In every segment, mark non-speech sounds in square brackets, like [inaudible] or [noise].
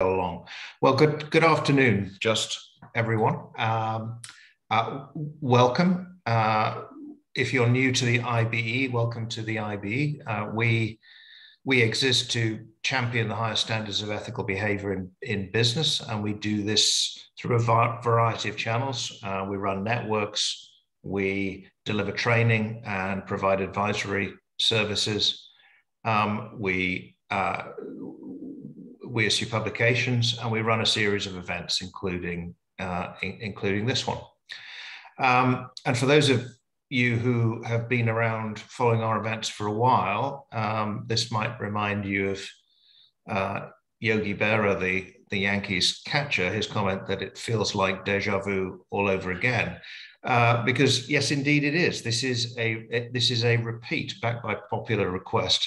along. Well, good good afternoon, just everyone. Um, uh, welcome. Uh, if you're new to the IBE, welcome to the IBE. Uh, we we exist to champion the highest standards of ethical behavior in, in business, and we do this through a variety of channels. Uh, we run networks, we deliver training and provide advisory services. Um, we uh, we issue publications and we run a series of events, including uh, in, including this one. Um, and for those of you who have been around following our events for a while, um, this might remind you of uh, Yogi Berra, the, the Yankees catcher, his comment that it feels like deja vu all over again. Uh, because yes, indeed it is. This is a this is a repeat, backed by popular request,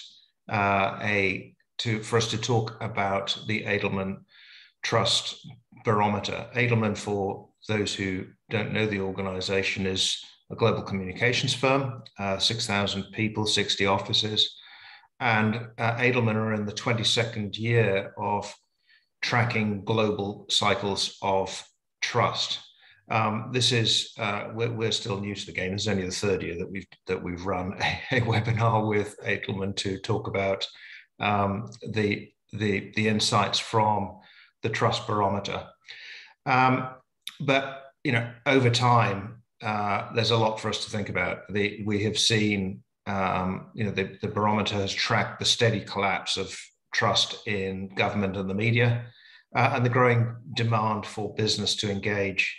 uh, a to for us to talk about the Edelman Trust Barometer. Edelman, for those who don't know the organization, is a global communications firm, uh, 6,000 people, 60 offices. And uh, Edelman are in the 22nd year of tracking global cycles of trust. Um, this is uh, we're, we're, still new to the game. Is only the third year that we've that we've run a, [laughs] a webinar with Edelman to talk about um, the, the, the insights from the trust barometer. Um, but you know, over time, uh, there's a lot for us to think about. The, we have seen, um, you know, the, the barometer has tracked the steady collapse of trust in government and the media, uh, and the growing demand for business to engage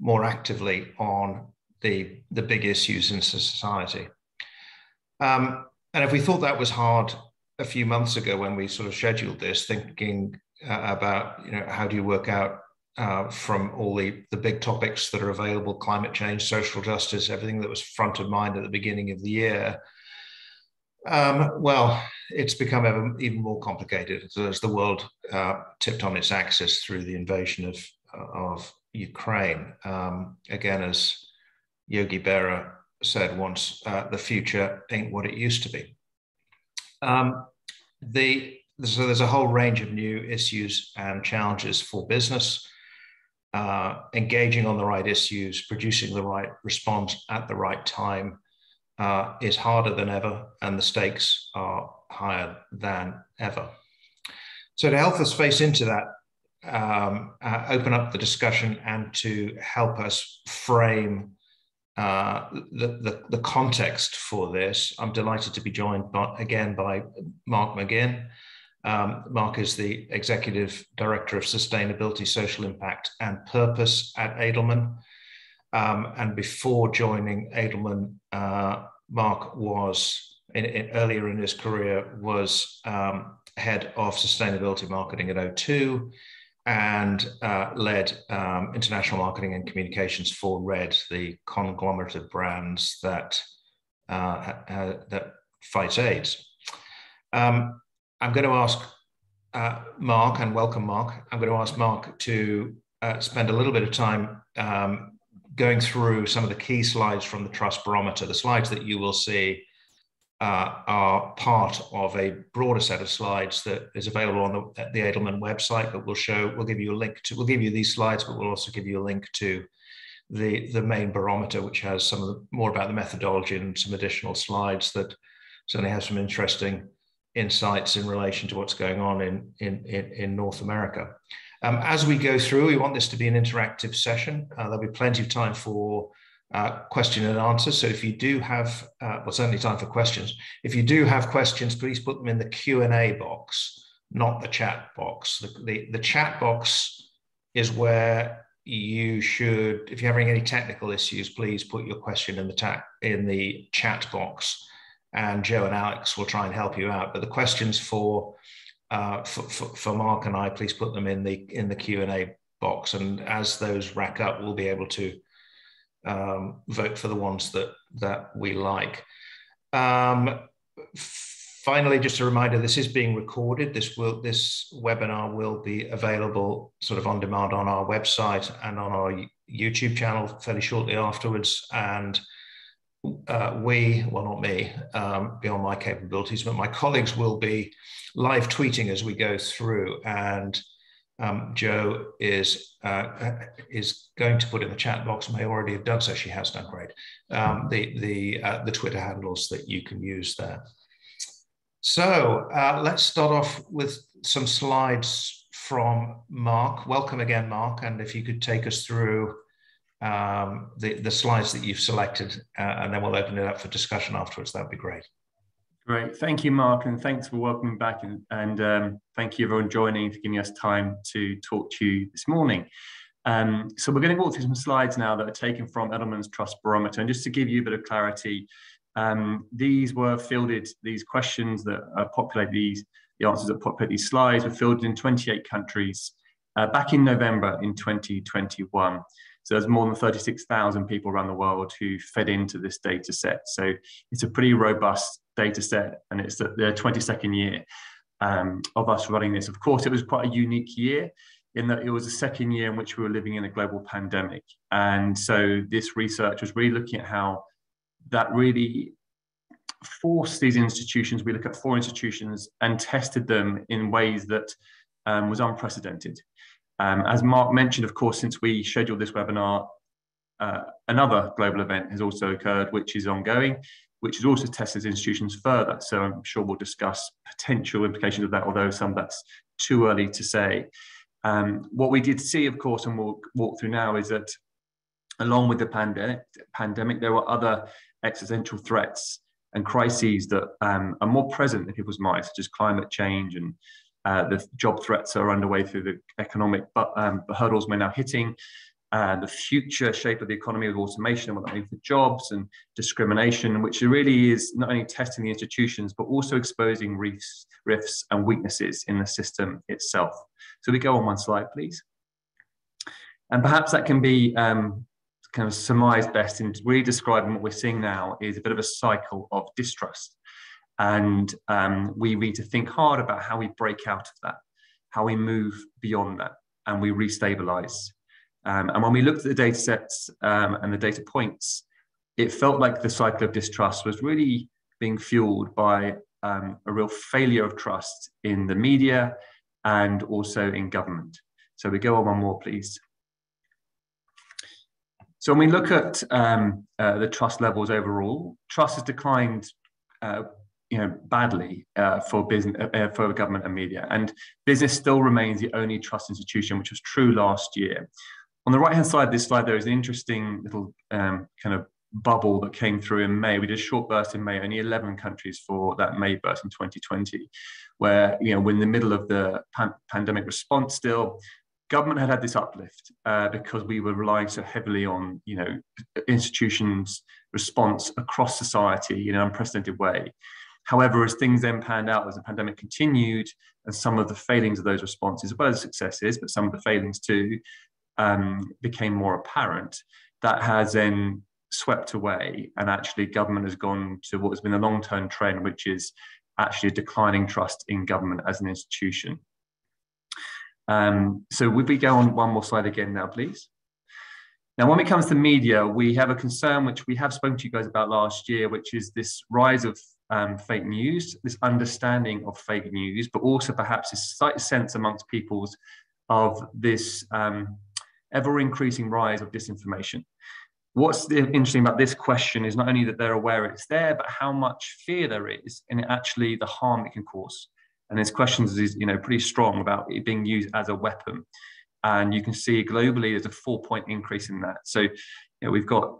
more actively on the, the big issues in society. Um, and if we thought that was hard a few months ago when we sort of scheduled this, thinking uh, about you know how do you work out uh, from all the the big topics that are available, climate change, social justice, everything that was front of mind at the beginning of the year. Um, well, it's become ever, even more complicated as the world uh, tipped on its axis through the invasion of of Ukraine. Um, again, as Yogi Berra said once, uh, the future ain't what it used to be. Um, the, so there's a whole range of new issues and challenges for business. Uh, engaging on the right issues, producing the right response at the right time uh, is harder than ever, and the stakes are higher than ever. So, to help us face into that, um, uh, open up the discussion, and to help us frame uh, the, the, the, context for this, I'm delighted to be joined by, again by Mark McGinn. Um, Mark is the Executive Director of Sustainability, Social Impact and Purpose at Edelman. Um, and before joining Edelman, uh, Mark was, in, in, earlier in his career, was um, head of sustainability marketing at O2 and uh, led um, international marketing and communications for Red, the conglomerate of brands that uh, that fights AIDS. Um, I'm going to ask uh, Mark and welcome Mark. I'm going to ask Mark to uh, spend a little bit of time um, going through some of the key slides from the Trust Barometer, the slides that you will see uh, are part of a broader set of slides that is available on the, the Edelman website, but we'll show, we'll give you a link to, we'll give you these slides, but we'll also give you a link to the, the main barometer, which has some of the more about the methodology and some additional slides that certainly have some interesting insights in relation to what's going on in, in, in, in North America. Um, as we go through, we want this to be an interactive session. Uh, there'll be plenty of time for uh, question and answer. So if you do have, uh, well, certainly time for questions. If you do have questions, please put them in the Q and A box, not the chat box. The, the, the chat box is where you should, if you're having any technical issues, please put your question in the ta- in the chat box, and Joe and Alex will try and help you out. But the questions for uh, for, for, for Mark and I, please put them in the in the Q and A box, and as those rack up, we'll be able to um, vote for the ones that that we like. Um, finally, just a reminder: this is being recorded. This will this webinar will be available sort of on demand on our website and on our YouTube channel fairly shortly afterwards. And uh, we, well, not me, um, beyond my capabilities, but my colleagues will be live tweeting as we go through and um, Jo is uh, is going to put in the chat box, may already have done so. She has done great. Um, the the uh, the Twitter handles that you can use there. So uh, let's start off with some slides from Mark. Welcome again, Mark. And if you could take us through um, the the slides that you've selected, uh, and then we'll open it up for discussion afterwards. That'd be great. Great. Thank you, Mark, and thanks for welcoming back. And, and um, thank you, everyone, joining for giving us time to talk to you this morning. Um, so we're going to walk through some slides now that are taken from Edelman's Trust Barometer. And just to give you a bit of clarity, um, these were fielded, these questions that uh, populate these, the answers that populate these slides were fielded in 28 countries uh, back in November in 2021. So there's more than 36,000 people around the world who fed into this data set. So it's a pretty robust data set and it's the, the 22nd year um, of us running this. Of course, it was quite a unique year in that it was the second year in which we were living in a global pandemic. And so this research was really looking at how that really forced these institutions, we look at four institutions and tested them in ways that um, was unprecedented. Um, as Mark mentioned, of course, since we scheduled this webinar, uh, another global event has also occurred, which is ongoing, which has also tested institutions further. So I'm sure we'll discuss potential implications of that, although some that's too early to say. Um, what we did see, of course, and we'll walk through now, is that along with the pandemic, pandemic there were other existential threats and crises that um, are more present in people's minds, such as climate change and uh, the job threats are underway through the economic but, um, hurdles we're now hitting. Uh, the future shape of the economy with automation and what that means for jobs and discrimination, which really is not only testing the institutions, but also exposing rifts, rifts and weaknesses in the system itself. So we go on one slide, please. And perhaps that can be um, kind of surmised best in really describing what we're seeing now is a bit of a cycle of distrust. And um, we need to think hard about how we break out of that, how we move beyond that, and we restabilize. Um, and when we looked at the data sets um, and the data points, it felt like the cycle of distrust was really being fueled by um, a real failure of trust in the media and also in government. So we go on one more, please. So when we look at um, uh, the trust levels overall, trust has declined uh, you know, badly uh, for business, uh, uh, for government and media. And business still remains the only trust institution, which was true last year. On the right-hand side of this slide, there is an interesting little um, kind of bubble that came through in May. We did a short burst in May, only 11 countries for that May burst in 2020, where, you know, we're in the middle of the pan pandemic response still. Government had had this uplift uh, because we were relying so heavily on, you know, institutions' response across society in an unprecedented way. However, as things then panned out, as the pandemic continued, and some of the failings of those responses, as well as successes, but some of the failings too, um, became more apparent, that has then swept away, and actually government has gone to what has been a long-term trend, which is actually a declining trust in government as an institution. Um, so would we go on one more slide again now, please? Now, when it comes to media, we have a concern which we have spoken to you guys about last year, which is this rise of um, fake news, this understanding of fake news, but also perhaps this slight sense amongst peoples of this um, ever increasing rise of disinformation. What's interesting about this question is not only that they're aware it's there, but how much fear there is in actually the harm it can cause. And this question is you know pretty strong about it being used as a weapon. And you can see globally there's a four point increase in that. So you know, we've got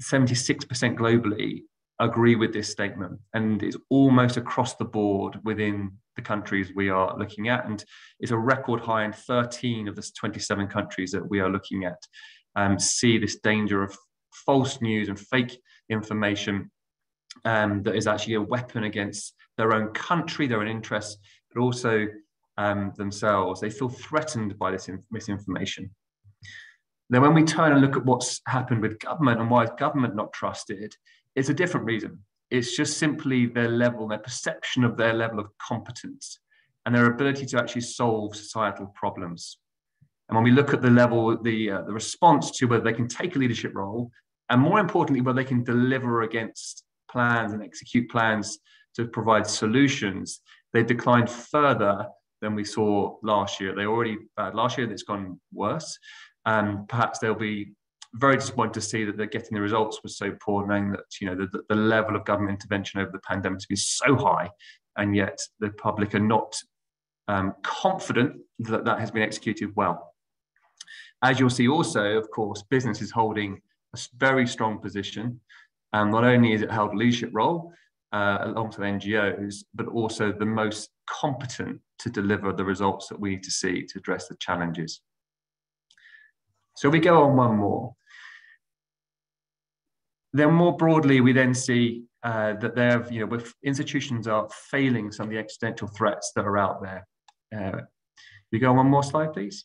76% globally agree with this statement. And it's almost across the board within the countries we are looking at. And it's a record high in 13 of the 27 countries that we are looking at um, see this danger of false news and fake information um, that is actually a weapon against their own country, their own interests, but also um, themselves. They feel threatened by this misinformation. Then, when we turn and look at what's happened with government and why is government not trusted, it's a different reason. It's just simply their level, their perception of their level of competence and their ability to actually solve societal problems. And when we look at the level, the, uh, the response to whether they can take a leadership role, and more importantly, whether they can deliver against plans and execute plans to provide solutions, they've declined further than we saw last year. They already bad last year, it's gone worse. Um, perhaps they'll be very disappointed to see that they're getting the results was so poor, knowing that you know the, the level of government intervention over the pandemic been so high, and yet the public are not um, confident that that has been executed well. As you'll see also, of course, business is holding a very strong position. And not only is it held leadership role uh, alongside NGOs, but also the most competent to deliver the results that we need to see to address the challenges. So we go on one more. Then more broadly, we then see uh, that have you know, institutions are failing some of the existential threats that are out there. Uh, we go on one more slide, please.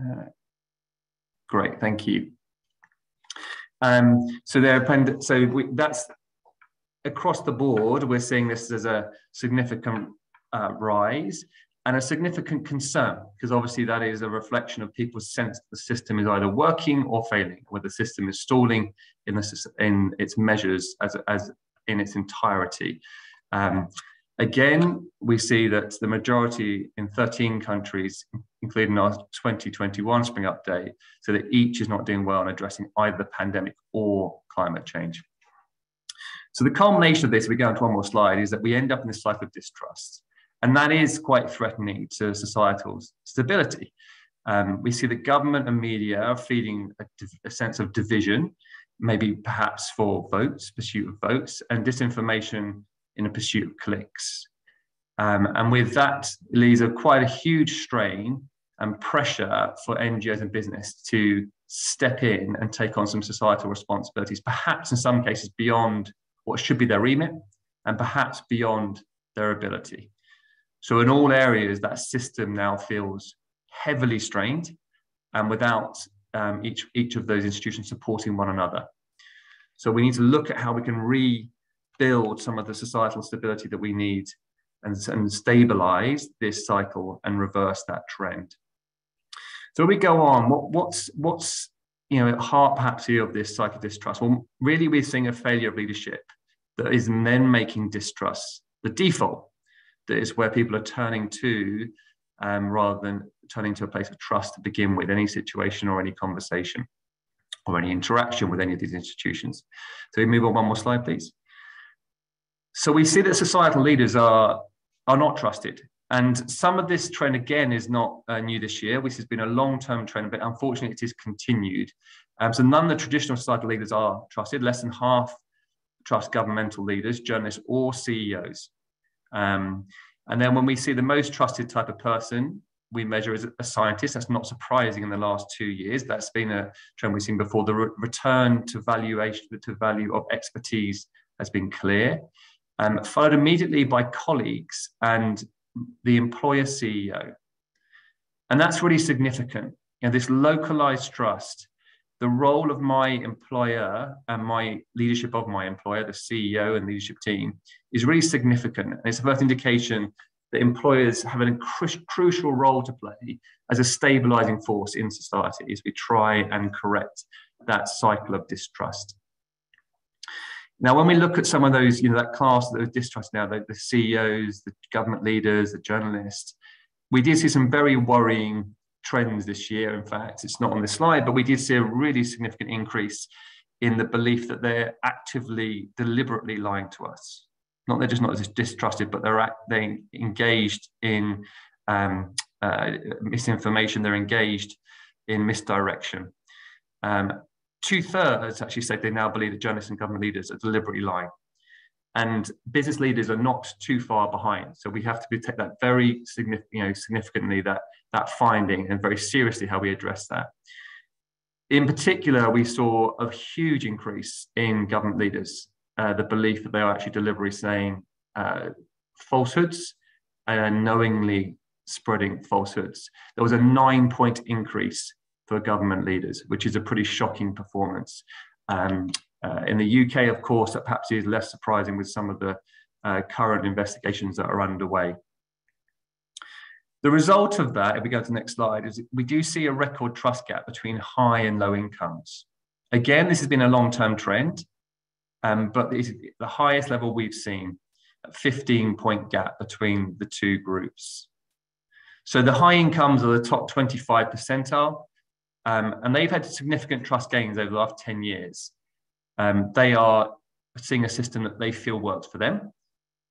Uh, great, thank you. Um, so there so we, that's across the board. We're seeing this as a significant uh, rise and a significant concern because obviously that is a reflection of people's sense that the system is either working or failing, where the system is stalling in, the, in its measures as, as in its entirety. Um, again, we see that the majority in 13 countries, including our 2021 spring update, so that each is not doing well in addressing either the pandemic or climate change. So the culmination of this, we go on to one more slide, is that we end up in this cycle of distrust. And that is quite threatening to societal stability. Um, we see the government and media are feeding a, a, sense of division, maybe perhaps for votes, pursuit of votes, and disinformation in a pursuit of clicks. Um, and with that, leaves a quite a huge strain and pressure for NGOs and business to step in and take on some societal responsibilities, perhaps in some cases beyond what should be their remit and perhaps beyond their ability. So in all areas, that system now feels heavily strained and without um, each, each of those institutions supporting one another. So we need to look at how we can rebuild some of the societal stability that we need and, and stabilize this cycle and reverse that trend. So we go on, what, what's, what's you know, at heart perhaps here of this cycle of distrust? Well, really we're seeing a failure of leadership that is then making distrust the default is where people are turning to um, rather than turning to a place of trust to begin with any situation or any conversation or any interaction with any of these institutions. So we move on one more slide, please. So we see that societal leaders are, are not trusted. And some of this trend, again, is not uh, new this year. This has been a long-term trend, but unfortunately it is continued. Um, so none of the traditional societal leaders are trusted. Less than half trust governmental leaders, journalists, or CEOs. Um, and then when we see the most trusted type of person, we measure as a scientist. That's not surprising in the last two years. That's been a trend we've seen before. The re- return to valuation, to value of expertise has been clear. Um, followed immediately by colleagues and the employer CEO. And that's really significant. You know, this localized trust the role of my employer and my leadership of my employer, the CEO and leadership team, is really significant. And it's the first indication that employers have a cru- crucial role to play as a stabilizing force in society as we try and correct that cycle of distrust. Now, when we look at some of those, you know, that class of distrust now, the, the CEOs, the government leaders, the journalists, we did see some very worrying trends this year. In fact, it's not on this slide, but we did see a really significant increase in the belief that they're actively, deliberately lying to us. Not they're just not just distrusted, but they're they engaged in um, uh, misinformation. They're engaged in misdirection. Um, Two thirds actually said they now believe that journalists and government leaders are deliberately lying and business leaders are not too far behind. So we have to take that very significant, you know, significantly that that finding and very seriously how we address that. In particular, we saw a huge increase in government leaders, uh, the belief that they are actually deliberately saying uh, falsehoods and knowingly spreading falsehoods. There was a nine point increase for government leaders, which is a pretty shocking performance. Um, uh, in the UK, of course, that perhaps is less surprising with some of the uh, current investigations that are underway. The result of that, if we go to the next slide, is we do see a record trust gap between high and low incomes. Again, this has been a long-term trend. um, but it's the highest level we've seen, a 15 point gap between the two groups. So the high incomes are the top 25 percentile, um, and they've had significant trust gains over the last 10 years. Um, they are seeing a system that they feel works for them.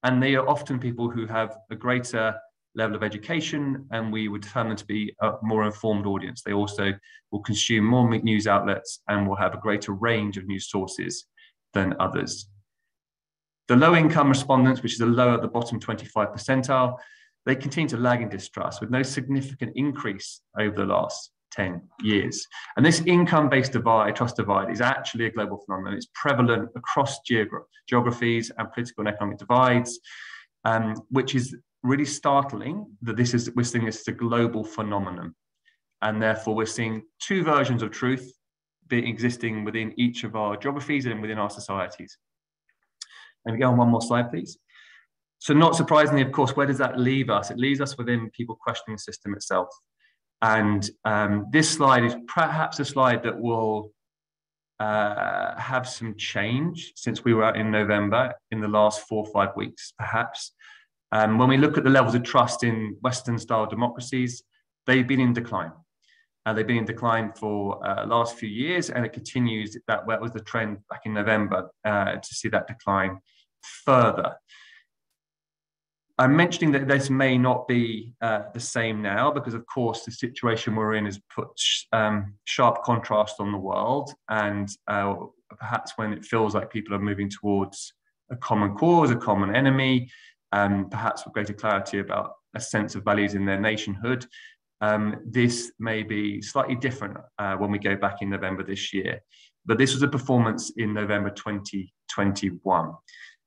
And they are often people who have a greater level of education, and we would term them to be a more informed audience. They also will consume more news outlets and will have a greater range of news sources than others. The low income respondents, which is the lower at the bottom 25 percentile, they continue to lag in distrust with no significant increase over the last 10 years. And this income based divide, trust divide, is actually a global phenomenon. It's prevalent across geogra- geographies and political and economic divides, um, which is really startling that this is, we're seeing this as a global phenomenon. And therefore, we're seeing two versions of truth being existing within each of our geographies and within our societies. Let me go on one more slide, please. So, not surprisingly, of course, where does that leave us? It leaves us within people questioning the system itself. And um, this slide is perhaps a slide that will uh, have some change since we were out in November in the last four or five weeks, perhaps. Um, when we look at the levels of trust in Western style democracies, they've been in decline. Uh, they've been in decline for uh, last few years, and it continues. That, that was the trend back in November uh, to see that decline further. I'm mentioning that this may not be uh, the same now because, of course, the situation we're in has put sh- um, sharp contrast on the world. And uh, perhaps when it feels like people are moving towards a common cause, a common enemy, um, perhaps with greater clarity about a sense of values in their nationhood, um, this may be slightly different uh, when we go back in November this year. But this was a performance in November 2021.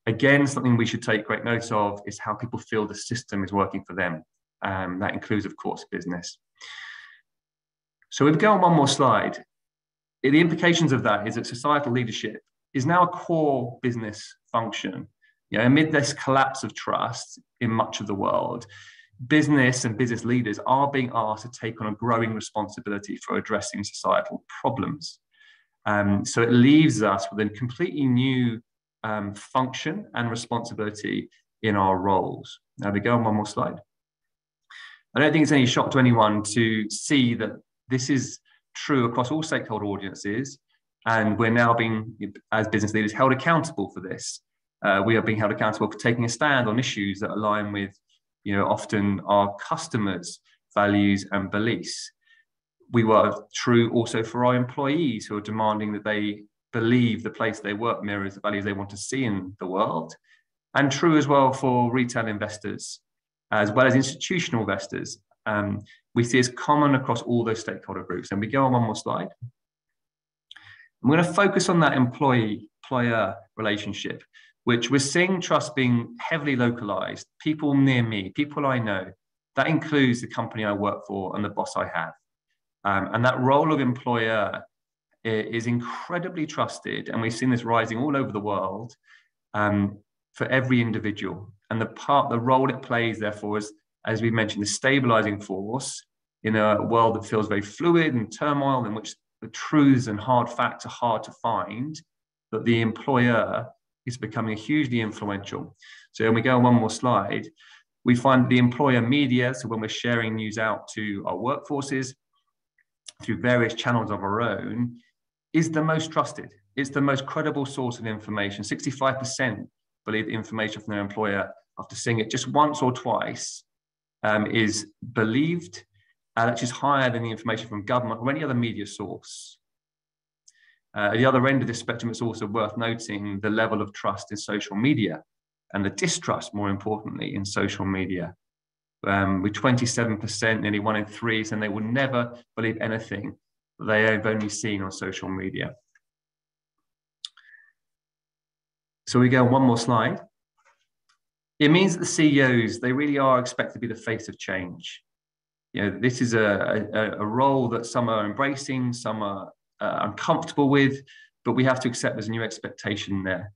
Again, something we should take great note of is how people feel the system is working for them. Um, that includes, of course, business. So if we go on one more slide, the implications of that is that societal leadership is now a core business function. You know, amid this collapse of trust in much of the world, business and business leaders are being asked to take on a growing responsibility for addressing societal problems. Um, so it leaves us with a completely new um, function and responsibility in our roles. Now we go on one more slide. I don't think it's any shock to anyone to see that this is true across all stakeholder audiences, and we're now being, as business leaders, held accountable for this. Uh, we are being held accountable for taking a stand on issues that align with, you know, often our customers' values and beliefs. We were true also for our employees who are demanding that they believe the place they work mirrors the values they want to see in the world. And true as well for retail investors, as well as institutional investors. Um, we see as common across all those stakeholder groups. And we go on one more slide. I'm going to focus on that employee employer relationship, which we're seeing trust being heavily localized. People near me, people I know, that includes the company I work for and the boss I have. Um, and that role of employer is incredibly trusted, and we've seen this rising all over the world um, for every individual. And the part, the role it plays, therefore, is, as we mentioned, the stabilizing force in a world that feels very fluid and turmoil, in which the truths and hard facts are hard to find, that the employer is becoming hugely influential. So when we go on one more slide, we find the employer media, so when we're sharing news out to our workforces through various channels of our own, is the most trusted. It's the most credible source of information. 65% believe information from their employer after seeing it just once or twice um, is believed, and which is higher than the information from government or any other media source. Uh, at the other end of the spectrum, it's also worth noting the level of trust in social media and the distrust, more importantly, in social media. Um, with 27%, nearly one in three, saying they will never believe anything they have only seen on social media. So we go on one more slide. It means that the CEOs, they really are expected to be the face of change. You know, this is a, a, a role that some are embracing, some are uh, uncomfortable with, but we have to accept there's a new expectation there.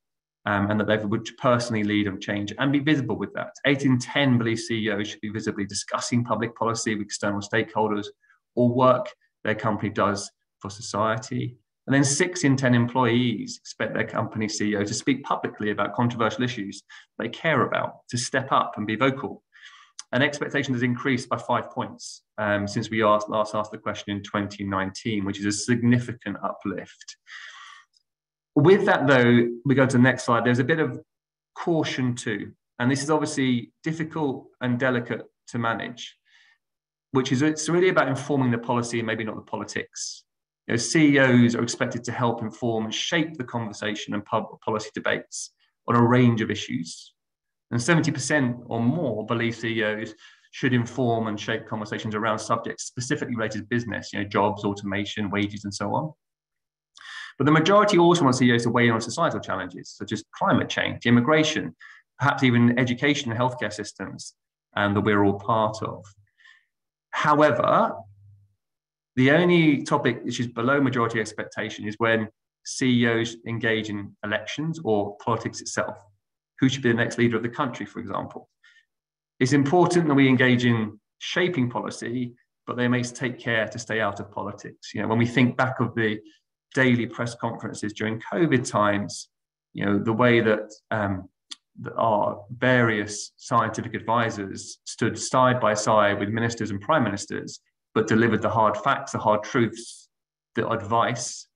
Um, and that they would personally lead on change and be visible with that. Eight in 10 believe CEOs should be visibly discussing public policy with external stakeholders or work their company does for society. And then six in 10 employees expect their company CEO to speak publicly about controversial issues they care about, to step up and be vocal. And expectation has increased by five points um, since we asked, last asked the question in 2019, which is a significant uplift. With that, though, we go to the next slide. There's a bit of caution too. And this is obviously difficult and delicate to manage, which is it's really about informing the policy and maybe not the politics. You know, CEOs are expected to help inform and shape the conversation and pub policy debates on a range of issues. And 70% or more believe CEOs should inform and shape conversations around subjects specifically related to business, you know, jobs, automation, wages, and so on. But the majority also want CEOs to weigh in on societal challenges such as climate change, immigration, perhaps even education and healthcare systems um, that we're all part of. However, the only topic which is below majority expectation is when CEOs engage in elections or politics itself. Who should be the next leader of the country, for example? It's important that we engage in shaping policy, but they may take care to stay out of politics. You know, when we think back of the daily press conferences during COVID times, you know, the way that, um, our various scientific advisors stood side by side with ministers and prime ministers but delivered the hard facts, the hard truths, the advice,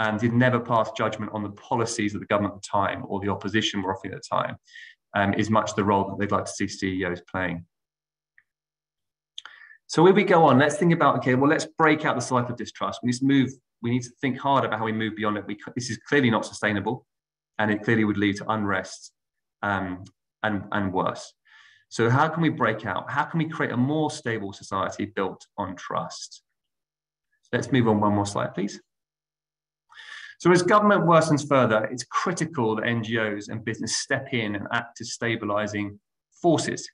and did never pass judgment on the policies of the government at the time or the opposition were offering at the time, um, is much the role that they'd like to see CEOs playing. So if we go on, let's think about, okay, well, let's break out the cycle of distrust. We need to move, we need to think hard about how we move beyond it. We, this is clearly not sustainable and it clearly would lead to unrest um, and, and worse. So how can we break out? How can we create a more stable society built on trust? Let's move on one more slide, please. So as government worsens further, it's critical that NGOs and business step in and act as stabilizing forces.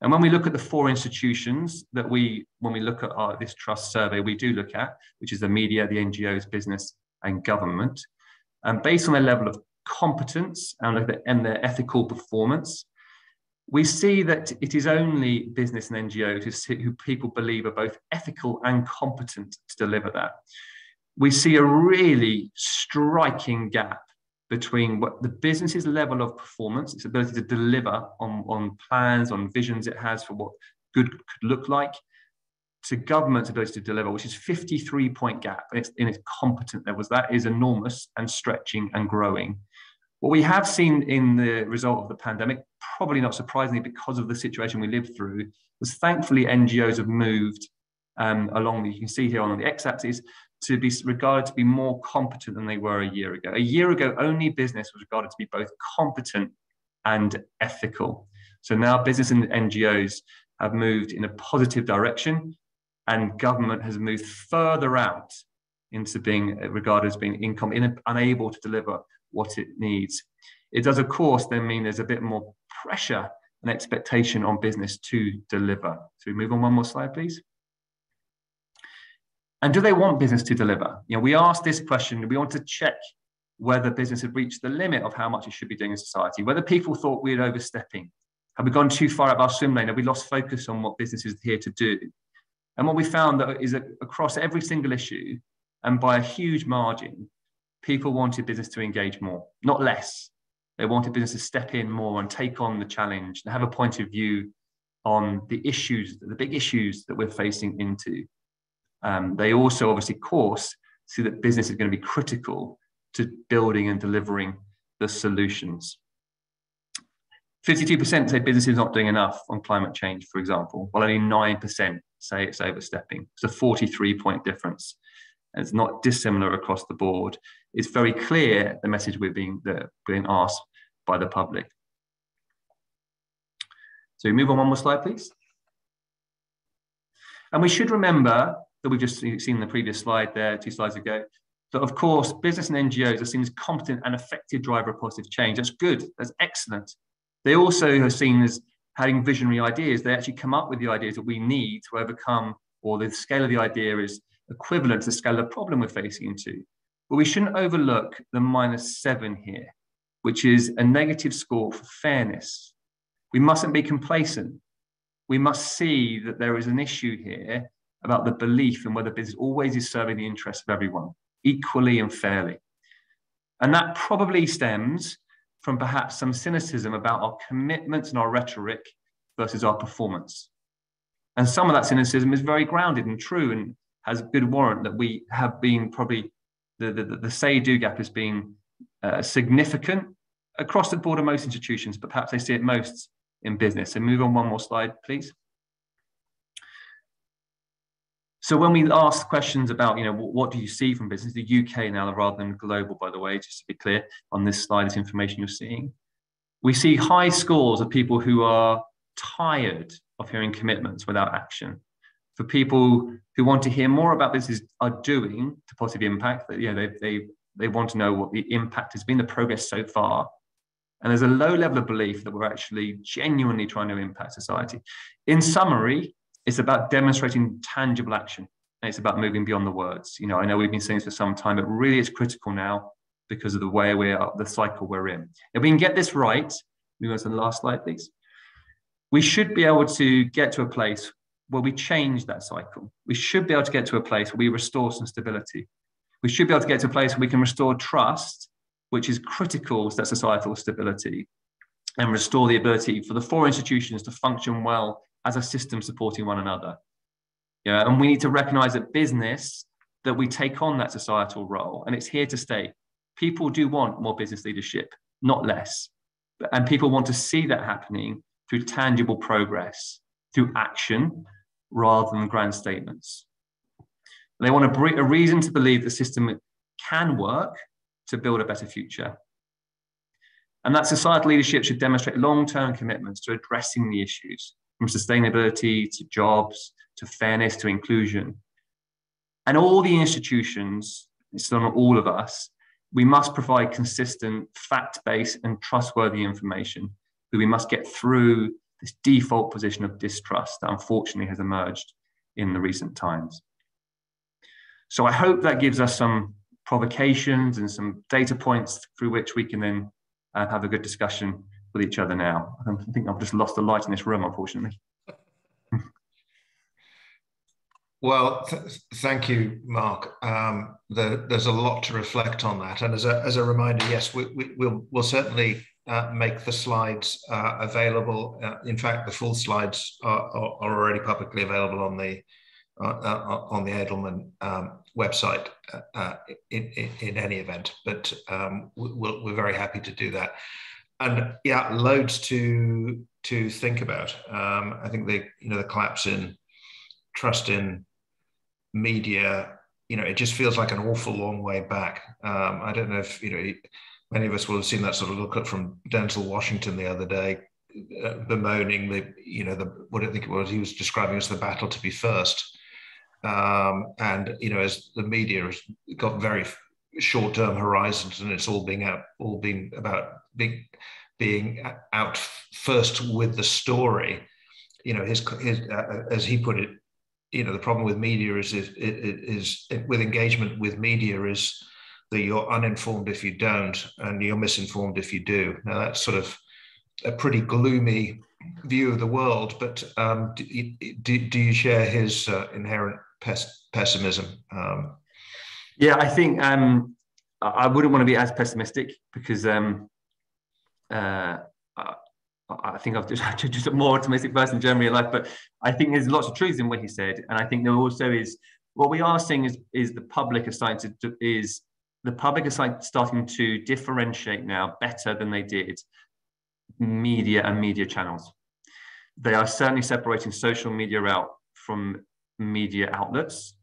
And when we look at the four institutions that we, when we look at our, this trust survey, we do look at, which is the media, the NGOs, business, and government, and based on their level of competence and, their ethical performance, we see that it is only business and NGOs who, people believe are both ethical and competent to deliver that. We see a really striking gap between what the business's level of performance, its ability to deliver on, on plans, on visions it has for what good could look like, to government's ability to deliver, which is 53 point gap in its, in its competent levels. That is enormous and stretching and growing. What we have seen in the result of the pandemic, probably not surprisingly because of the situation we lived through, was thankfully NGOs have moved um, along, you can see here on the x-axis, to be regarded to be more competent than they were a year ago. A year ago, only business was regarded to be both competent and ethical. So now business and NGOs have moved in a positive direction and government has moved further out into being regarded as being income, in, unable to deliver what it needs. It does, of course, then mean there's a bit more pressure and expectation on business to deliver. So we move on one more slide, please. And do they want business to deliver? You know, we asked this question, we want to check whether business had reached the limit of how much it should be doing in society, whether people thought we were overstepping. Have we gone too far up our swim lane? Have we lost focus on what business is here to do? And what we found that is that across every single issue, and by a huge margin, people wanted business to engage more, not less. They wanted business to step in more and take on the challenge and have a point of view on the issues, the big issues that we're facing into. Um, they also, obviously, course, see that business is going to be critical to building and delivering the solutions. 52% say business is not doing enough on climate change, for example, while only 9% say it's overstepping. It's a 43 point difference And it's not dissimilar across the board. It's very clear the message we're being, the, being asked by the public. So we move on one more slide, please. And we should remember that we've just seen the previous slide there, two slides ago, that of course, business and NGOs are seen as competent and effective driver of positive change. That's good, that's excellent. They also are seen as having visionary ideas. They actually come up with the ideas that we need to overcome, or the scale of the idea is equivalent to the scale of the problem we're facing into. But we shouldn't overlook the minus seven here, which is a negative score for fairness. We mustn't be complacent. We must see that there is an issue here about the belief in whether business always is serving the interests of everyone. equally and fairly. And that probably stems from perhaps some cynicism about our commitments and our rhetoric versus our performance. And some of that cynicism is very grounded and true and has good warrant that we have been probably the, the, the say do gap has been uh, significant across the board of most institutions, but perhaps they see it most in business. So move on one more slide, please. So when we ask questions about, you know, what do you see from business, the UK now rather than global, by the way, just to be clear on this slide, this information you're seeing, we see high scores of people who are tired of hearing commitments without action. For people who want to hear more about business are doing to positive impact, that you know, they, they, they want to know what the impact has been, the progress so far. And there's a low level of belief that we're actually genuinely trying to impact society. In summary, it's about demonstrating tangible action. And it's about moving beyond the words. You know, I know we've been saying this for some time, but really it's critical now because of the way we are, the cycle we're in. If we can get this right, move on to the last slide, please. We should be able to get to a place where we change that cycle. We should be able to get to a place where we restore some stability. We should be able to get to a place where we can restore trust, which is critical to that societal stability, and restore the ability for the four institutions to function well as a system supporting one another. Yeah, and we need to recognize that business that we take on that societal role and it's here to stay. People do want more business leadership, not less. And people want to see that happening through tangible progress, through action, rather than grand statements. They want a, a reason to believe the system can work to build a better future. And that societal leadership should demonstrate long term commitments to addressing the issues from sustainability to jobs to fairness to inclusion. And all the institutions, it's on all of us, we must provide consistent, fact based, and trustworthy information. But we must get through this default position of distrust that unfortunately has emerged in the recent times. So I hope that gives us some provocations and some data points through which we can then uh, have a good discussion with each other now. I think I've just lost the light in this room, unfortunately. Well, th thank you, Mark. Um, the, there's a lot to reflect on that, and as a as a reminder, yes, we, we will we'll certainly uh, make the slides uh, available. Uh, in fact, the full slides are, are, are already publicly available on the uh, uh, on the Edelman um, website in, in, in, any event. But um, we we're very happy to do that and yeah, loads to to think about. Um, I think the you know the collapse in trust in media. You know, it just feels like an awful long way back. Um, I don't know if you know many of us will have seen that sort of look up from Denzel Washington the other day, uh, bemoaning the you know the what I think it was he was describing as the battle to be first. Um, and you know, as the media has got very short-term horizons, and it's all being out, all being about being being out first with the story. You know, his, his uh, as he put it, you know, the problem with media is, is is, is with engagement with media is that you're uninformed if you don't, and you're misinformed if you do. Now that's sort of a pretty gloomy view of the world, but um, do, do, do, you share his uh, inherent pes- pessimism? Um, yeah, I think um, I wouldn't want to be as pessimistic because um, uh, I think I've just, [laughs] just a more optimistic person generally in life, but I think there's lots of truth in what he said, and I think there also is what we are seeing is is the public is starting to is the public is like starting to differentiate now better than they did media and media channels. They are certainly separating social media out from media outlets,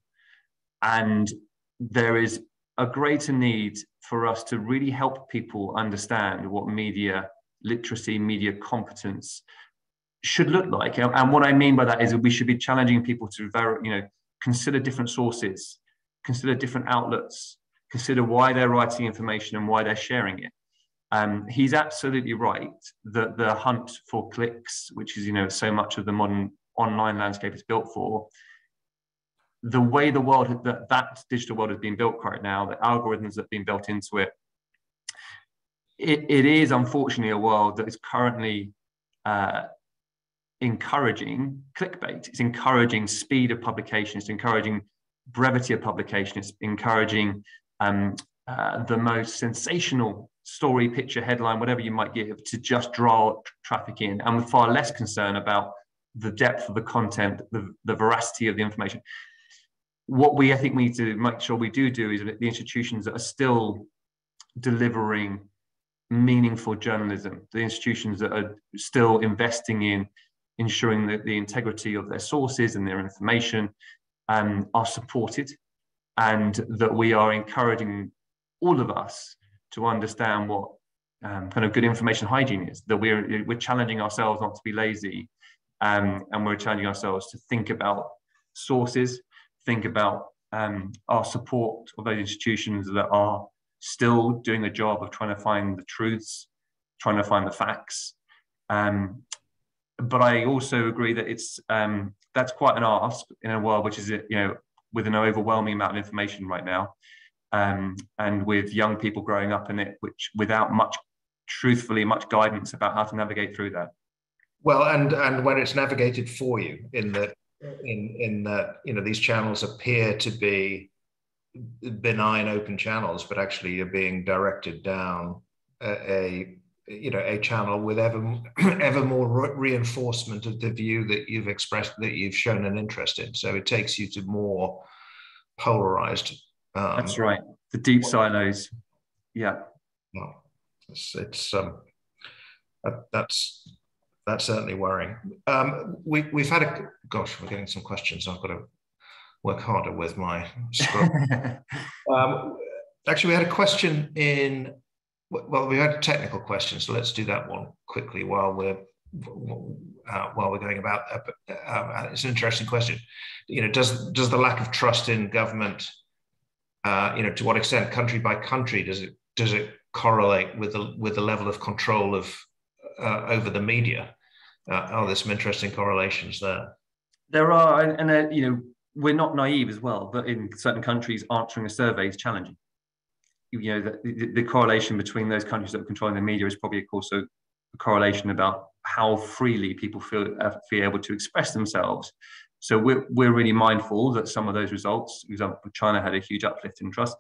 and there is a greater need for us to really help people understand what media literacy, media competence should look like. And what I mean by that is that we should be challenging people to, you know, consider different sources, consider different outlets, consider why they're writing information and why they're sharing it. Um, he's absolutely right that the hunt for clicks, which is you know so much of the modern online landscape is built for, the way the world that that digital world has been built right now, the algorithms that have been built into it, it, it is unfortunately a world that is currently uh, encouraging clickbait. It's encouraging speed of publication. It's encouraging brevity of publication. It's encouraging um, uh, the most sensational story, picture, headline, whatever you might give, to just draw traffic in, and with far less concern about the depth of the content, the, the veracity of the information. What we, I think, we need to make sure we do do is that the institutions that are still delivering meaningful journalism, the institutions that are still investing in ensuring that the integrity of their sources and their information um, are supported, and that we are encouraging all of us to understand what um, kind of good information hygiene is. That we're we're challenging ourselves not to be lazy, um, and we're challenging ourselves to think about sources, think about um, our support of those institutions that are still doing the job of trying to find the truths, trying to find the facts. Um, but I also agree that it's um, that's quite an ask in a world which is you know with an overwhelming amount of information right now, um, and with young people growing up in it, which without much, truthfully, much guidance about how to navigate through that. Well, and and when it's navigated for you in the in in the you know these channels appear to be benign open channels, but actually you're being directed down a, a you know a channel with ever [clears throat] ever more reinforcement of the view that you've expressed that you've shown an interest in. So it takes you to more polarized um, that's right. The deep silos. Yeah. no, it's, it's um that, that's that's certainly worrying. Um we, we've had a gosh we're getting some questions. I've got to work harder with my [laughs] um, actually we had a question in well, we had a technical question, so let's do that one quickly while we're uh, while we're going about. Uh, uh, it's an interesting question. You know, does does the lack of trust in government, uh, you know, to what extent, country by country, does it does it correlate with the with the level of control of uh, over the media? Uh, oh, there's some interesting correlations there. There are, and, you know, we're not naive as well. But in certain countries, answering a survey is challenging you know, the, the, correlation between those countries that are controlling the media is probably also a correlation about how freely people feel, uh, feel able to express themselves. So we're, we're really mindful that some of those results, for example, China had a huge uplift in trust.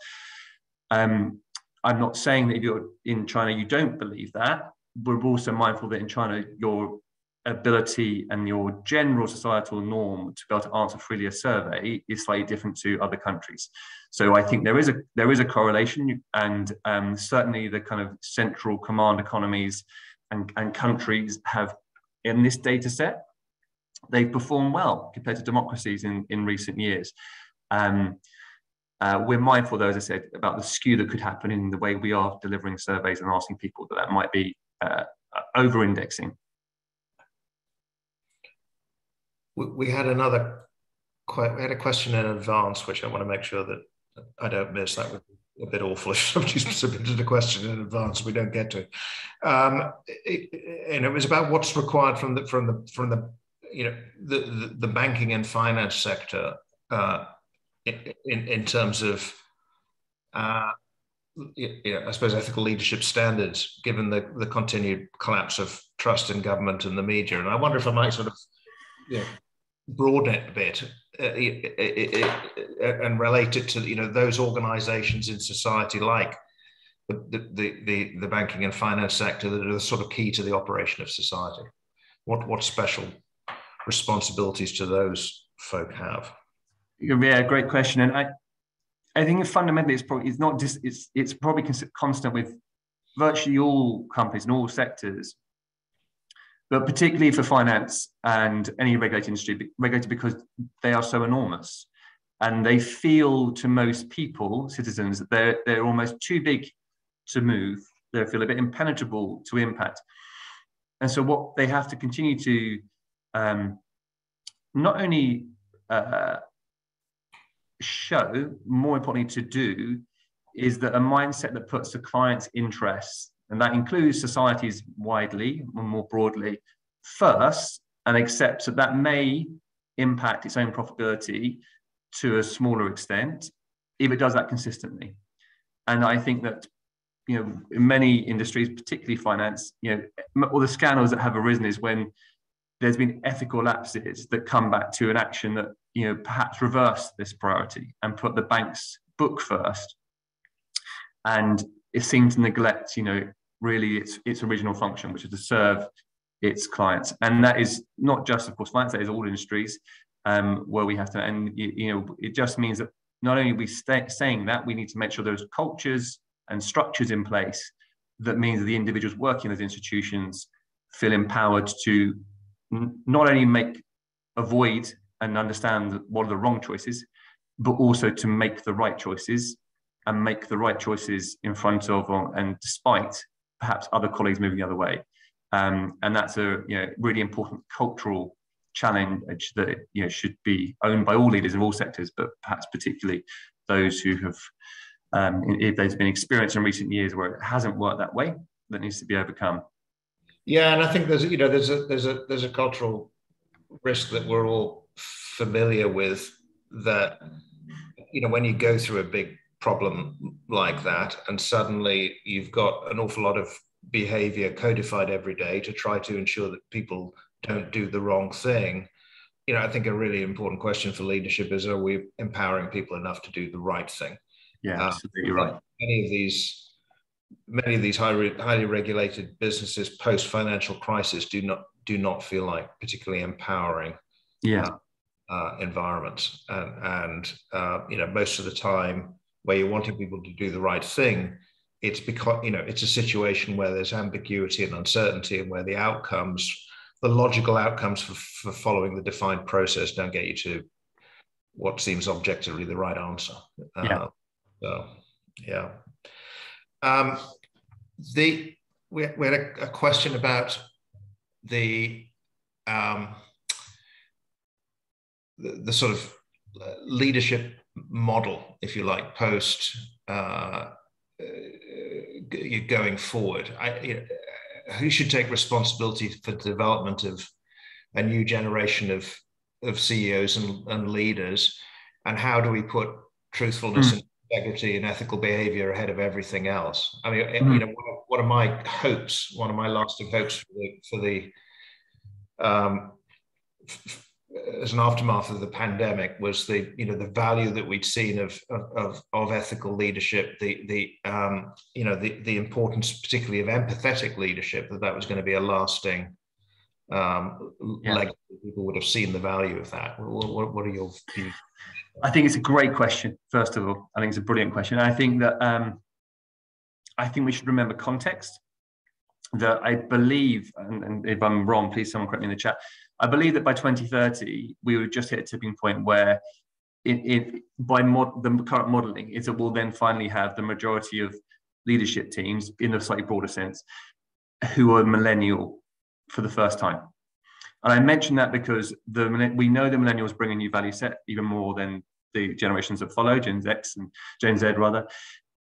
Um, I'm not saying that if you're in China, you don't believe that. We're also mindful that in China, your ability and your general societal norm to be able to answer freely a survey is slightly different to other countries. So I think there is a there is a correlation, and um, certainly the kind of central command economies and, and countries have in this data set they've performed well compared to democracies in, in recent years. Um, uh, we're mindful, though, as I said, about the skew that could happen in the way we are delivering surveys and asking people that that might be uh, over-indexing we had another quite, we had a question in advance, which I want to make sure that I don't miss. That would be a bit awful if somebody's [laughs] submitted a question in advance we don't get to it. Um, it, and it was about what's required from the from the from the you know the the, the banking and finance sector uh, in in terms of uh, I suppose ethical leadership standards, given the the continued collapse of trust in government and the media. And I wonder if I might sort of know, broaden it a bit uh, it, and relate it to you know those organizations in society like the, the, the, the banking and finance sector that are the sort of key to the operation of society. What what special responsibilities do those folk have? Yeah great question. And i i think fundamentally it's probably it's not just it's it's probably constant with virtually all companies and all sectors but particularly for finance and any regulated industry, regulated because they are so enormous. And they feel to most people, citizens, that they're, they're almost too big to move. They feel a bit impenetrable to impact. And so, what they have to continue to um, not only uh, show, more importantly, to do, is that a mindset that puts the client's interests and that includes societies widely and more broadly, first, and accepts that that may impact its own profitability to a smaller extent if it does that consistently. And I think that you know in many industries, particularly finance, you know, all the scandals that have arisen is when there's been ethical lapses that come back to an action that you know perhaps reverse this priority and put the bank's book first and it seems to neglect, you know, really its its original function, which is to serve its clients. And that is not just, of course, finance, that is all industries um, where we have to, and you know, it just means that not only we stay, saying that, we need to make sure there's cultures and structures in place that means that the individuals working in those institutions feel empowered to n- not only make, avoid and understand what are the wrong choices, but also to make the right choices and make the right choices in front of and despite perhaps other colleagues moving the other way. Um, and that's a you know, really important cultural challenge that you know, should be owned by all leaders in all sectors, but perhaps particularly those who have, um, if there's been experience in recent years where it hasn't worked that way, that needs to be overcome. Yeah, and I think there's you know there's a there's a there's a cultural risk that we're all familiar with that you know when you go through a big problem like that. And suddenly you've got an awful lot of behavior codified every day to try to ensure that people don't do the wrong thing. You know i think a really important question for leadership is are we empowering people enough to do the right thing? Yeah uh, absolutely right. many of these many of these highly, highly regulated businesses post financial crisis do not do not feel like particularly empowering yeah. uh, uh, environments. And, and uh, you know most of the time where you're wanting people to do the right thing it's because you know it's a situation where there's ambiguity and uncertainty and where the outcomes the logical outcomes for, for following the defined process don't get you to what seems objectively the right answer yeah. Uh, so yeah um, the we, we had a, a question about the um, the, the sort of uh, leadership model, if you like, post uh, going forward. I, you know, who should take responsibility for the development of a new generation of of CEOs and, and leaders, and how do we put truthfulness mm. and integrity and ethical behavior ahead of everything else? I mean, mm. you know, one of, one of, my hopes, one of my lasting hopes for the, for the um, as an aftermath of the pandemic was the you know the value that we'd seen of of, of ethical leadership the the um, you know the the importance particularly of empathetic leadership that that was going to be a lasting um, yeah. legacy people would have seen the value of that. What, what, are your views? I think it's a great question first of all. I think it's a brilliant question. I think that um, I think we should remember context. That I believe and, and if I'm wrong please someone correct me in the chat I believe that by 2030, we would just hit a tipping point where it, it, by mod, the current modeling is that we'll then finally have the majority of leadership teams in a slightly broader sense who are millennial for the first time. And I mention that because the we know the millennials bring a new value set even more than the generations that follow, Gen X and Gen Z rather.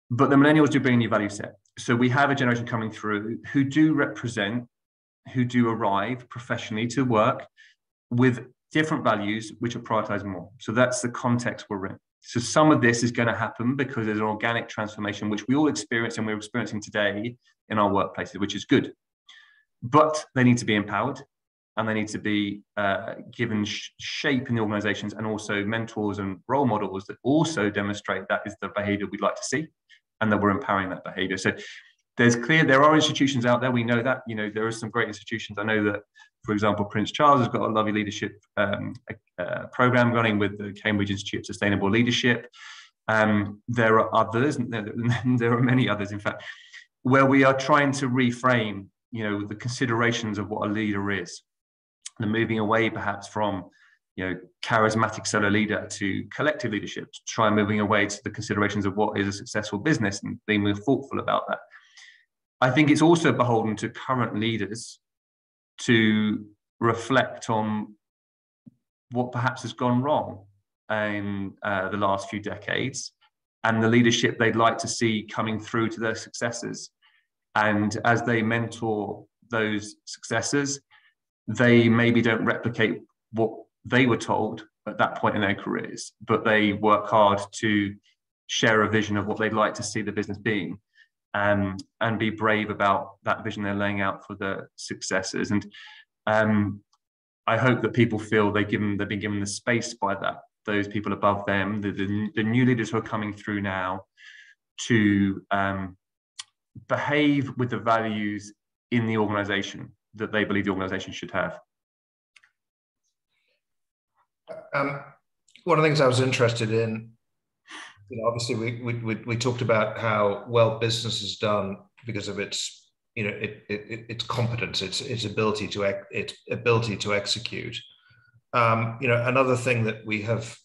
But the millennials do bring a new value set. So we have a generation coming through who do represent who do arrive professionally to work with different values which are prioritized more. So that's the context we're in. So some of this is going to happen because there's an organic transformation which we all experience and we're experiencing today in our workplaces, which is good. But they need to be empowered and they need to be uh, given sh- shape in the organizations and also mentors and role models that also demonstrate that is the behavior we'd like to see and that we're empowering that behavior. So there's clear there are institutions out there. We know that you know there are some great institutions. I know that, for example, Prince Charles has got a lovely leadership um, program running with the Cambridge Institute of Sustainable Leadership. Um, there are others. [laughs] There are many others, in fact, where we are trying to reframe, you know, the considerations of what a leader is, and moving away perhaps from you know, charismatic solo leader to collective leadership, to try moving away to the considerations of what is a successful business and being more thoughtful about that. I think it's also beholden to current leaders to reflect on what perhaps has gone wrong in uh, the last few decades and the leadership they'd like to see coming through to their successors. And as they mentor those successors, they maybe don't replicate what they were told at that point in their careers, but they work hard to share a vision of what they'd like to see the business being um, and be brave about that vision they're laying out for the successors. And um, I hope that people feel they given they've been given the space by that those people above them, the, the, the new leaders who are coming through now, to um, behave with the values in the organization that they believe the organization should have. Um, one of the things I was interested in, you know, obviously we, we, we talked about how well business is done because of its, you know, it, it, its competence, its, its ability to, act its ability to execute. Um, you know, another thing that we have,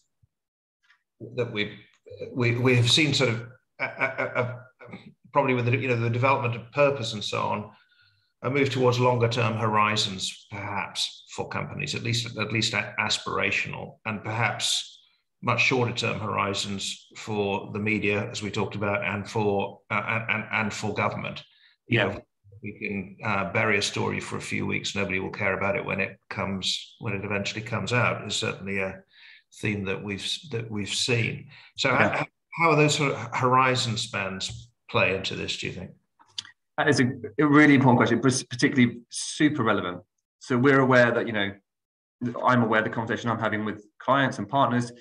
that we, we, we have seen sort of a, a, a, probably with the, you know, the development of purpose and so on, a move towards longer term horizons, perhaps for companies, at least at least aspirational, and perhaps much shorter term horizons for the media, as we talked about, and for uh, and, and for government. You yeah. know, we can uh, bury a story for a few weeks. Nobody will care about it when it comes when it eventually comes out. Is certainly a theme that we've that we've seen. So, yeah. how, how are those sort of horizon spans play into this? Do you think? That is a, a really important question, particularly super relevant. So we're aware that, you know, I'm aware the conversation I'm having with clients and partners,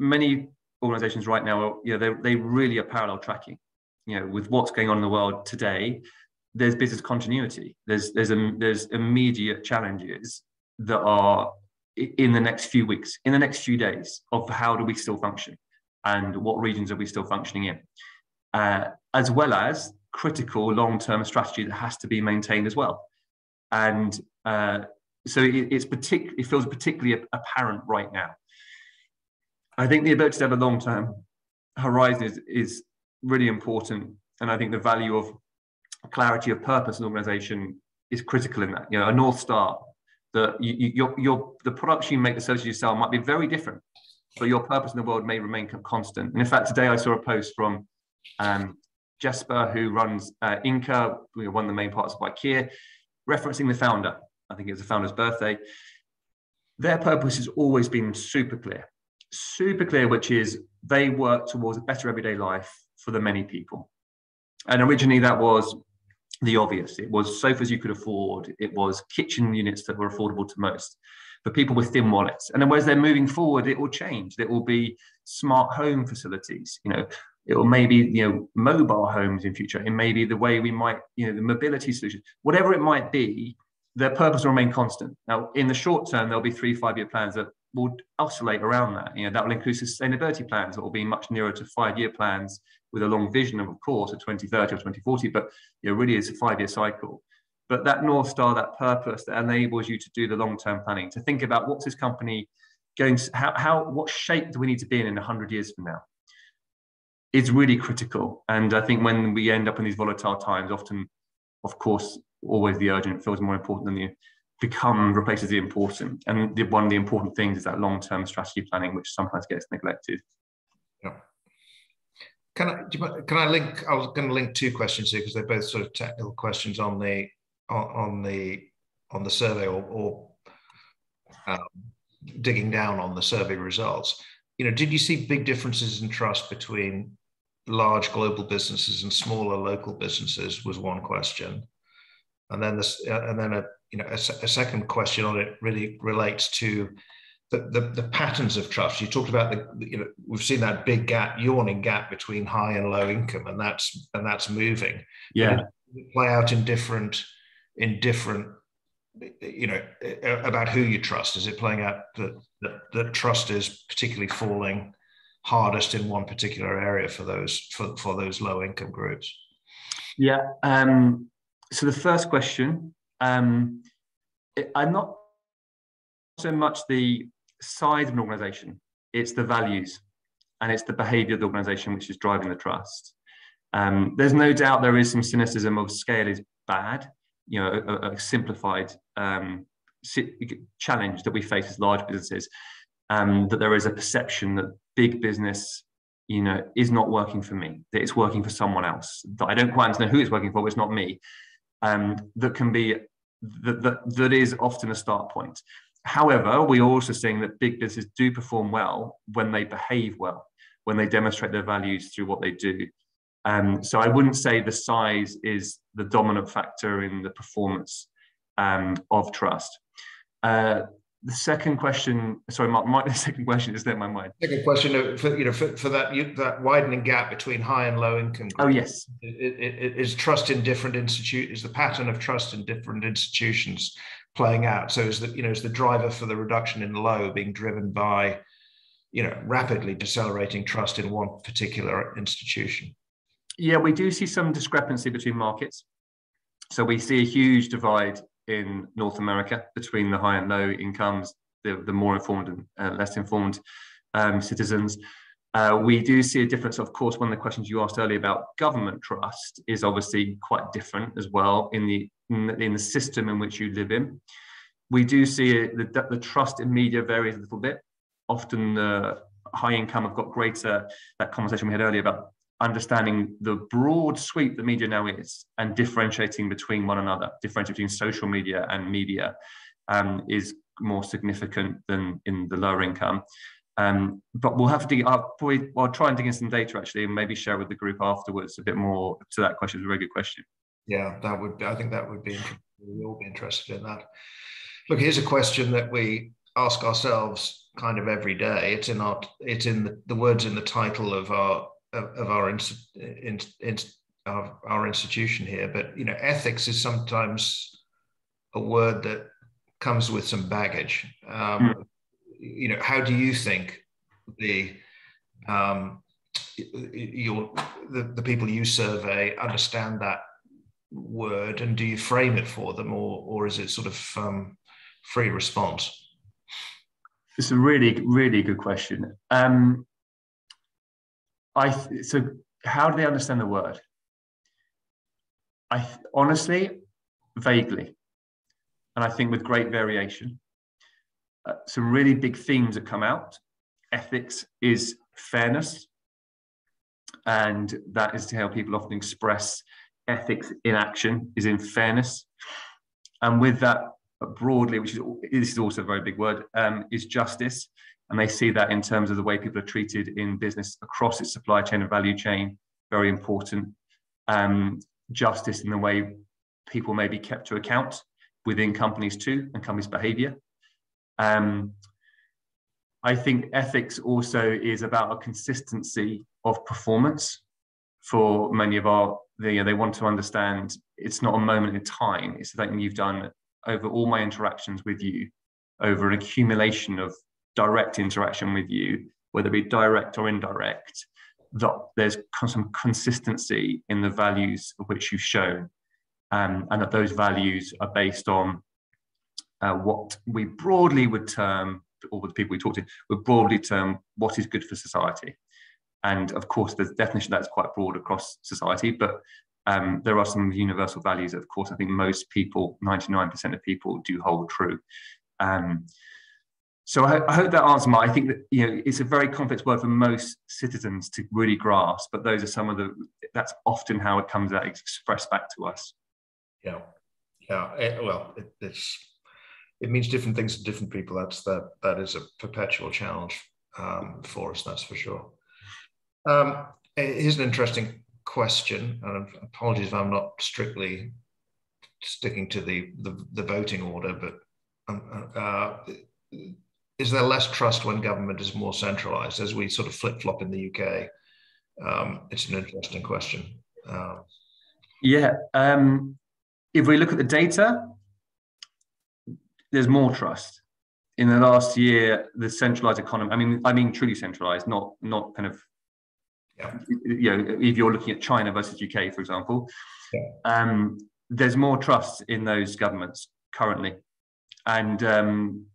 many organizations right now, you know, they, really are parallel tracking, you know, with what's going on in the world today. There's business continuity. There's there's a, there's immediate challenges that are in the next few weeks, in the next few days of how do we still function and what regions are we still functioning in, uh, as well as critical long-term strategy that has to be maintained as well. And uh, so it, it's partic- it feels particularly apparent right now. I think the ability to have a long-term horizon is, is really important. And I think the value of clarity of purpose and organization is critical in that. You know, a North Star that you, you, your, your, the products you make, the services you sell might be very different, but your purpose in the world may remain constant. And in fact, today I saw a post from um, Jesper, who runs uh, Ingka, one of the main parts of IKEA, referencing the founder. I think it was the founder's birthday. Their purpose has always been super clear, super clear, which is they work towards a better everyday life for the many people. And originally that was the obvious. It was sofas you could afford. It was kitchen units that were affordable to most for people with thin wallets. And then as they're moving forward, it will change. It will be smart home facilities, you know, it will maybe you know mobile homes in future it may be the way we might you know the mobility solutions whatever it might be their purpose will remain constant now in the short term there'll be three five year plans that will oscillate around that you know that will include sustainability plans that will be much nearer to five year plans with a long vision of, of course of 2030 or 2040 but you know really is a five year cycle but that north star that purpose that enables you to do the long term planning to think about what's this company going to, how, how what shape do we need to be in in 100 years from now is really critical. And I think when we end up in these volatile times, often, of course, always the urgent feels more important than the become replaces the important. And the, one of the important things is that long-term strategy planning, which sometimes gets neglected. Yeah. Can I can I link? I was going to link two questions here because they're both sort of technical questions on the on the on the survey or, or um, digging down on the survey results. You know, did you see big differences in trust between large global businesses and smaller local businesses was one question, and then this, uh, and then a you know a, a, second question on it really relates to the, the, the patterns of trust. You talked about the you know we've seen that big gap, yawning gap between high and low income, and that's and that's moving. Yeah, play out in different in different you know about who you trust. Is it playing out that that, that trust is particularly falling? hardest in one particular area for those for, for those low income groups? Yeah. Um, so the first question, um, I'm not so much the size of an organization, it's the values and it's the behavior of the organization which is driving the trust. Um, there's no doubt there is some cynicism of scale is bad, you know, a, a simplified um, challenge that we face as large businesses um, that there is a perception that big business you know is not working for me that it's working for someone else that i don't quite understand who it's working for but it's not me um, that can be that, that, that is often a start point. However we're also seeing that big businesses do perform well when they behave well when they demonstrate their values through what they do. Um, so i wouldn't say the size is the dominant factor in the performance um, of trust. Uh, the second question, sorry, Mark, my, [laughs] the second question is there in my mind. Second question, uh, for, you know, for, for that you, that widening gap between high and low income. Groups, oh yes, is trust in different institute is the pattern of trust in different institutions playing out. So is that you know is the driver for the reduction in low being driven by you know rapidly decelerating trust in one particular institution? Yeah, we do see some discrepancy between markets. So we see a huge divide in North America between the high and low incomes, the, the more informed and uh, less informed um, citizens. Uh, we do see a difference. Of course, one of the questions you asked earlier about government trust is obviously quite different as well in the in the system in which you live in. We do see the, the trust in media varies a little bit. Often the high income have got greater, that conversation we had earlier about understanding the broad sweep the media now is and differentiating between one another, differentiating between social media and media um, is more significant than in the lower income. Um, but we'll have to dig. I'll probably I'll try and dig in some data actually, and maybe share with the group afterwards a bit more to that question. It's a very good question. Yeah, that would. I think that would be. We'll all be interested in that. Look, here's a question that we ask ourselves kind of every day. It's in our. It's in the, the words in the title of our of, of our, in, in, our our institution here. But you know, ethics is sometimes a word that comes with some baggage. Um, mm. You know, how do you think the um, your the, the people you survey understand that word, and do you frame it for them, or or is it sort of um, free response? It's a really really good question. Um, I so how do they understand the word? I honestly, vaguely, and I think with great variation. Uh, some really big themes that come out. Ethics is fairness, and that is how people often express ethics in action is in fairness. And with that broadly, which is this is also a very big word, um, is justice. And they see that in terms of the way people are treated in business across its supply chain and value chain, very important. Um, justice in the way people may be kept to account within companies too and companies' behavior. Um, I think ethics also is about a consistency of performance for many of our, they, you know, they want to understand it's not a moment in time, it's something you've done over all my interactions with you, over an accumulation of direct interaction with you, whether it be direct or indirect, that there's some consistency in the values which you've shown, um, and that those values are based on uh, what we broadly would term, or the people we talk to, would broadly term what is good for society. And of course, the definition that's quite broad across society, but um, there are some universal values that, of course, I think most people, 99% of people, do hold true. Um, so I, I, hope that answers my. I think that you know it's a very complex word for most citizens to really grasp, but those are some of the. That's often how it comes out expressed back to us. Yeah, yeah. It, well, it, it's it means different things to different people. That's that that is a perpetual challenge um, for us. That's for sure. Um, eh, here's an interesting question, and apologies if I'm not strictly sticking to the the, the voting order, but um, uh, is there less trust when government is more centralized as we sort of flip flop in the UK? Um, it's an interesting question. Um, yeah. Um, if we look at the data, there's more trust. In the last year, the centralized economy, I mean, I mean truly centralized, not not kind of yeah. you know, if you're looking at China versus UK, for example, yeah. um, there's more trust in those governments currently. And um,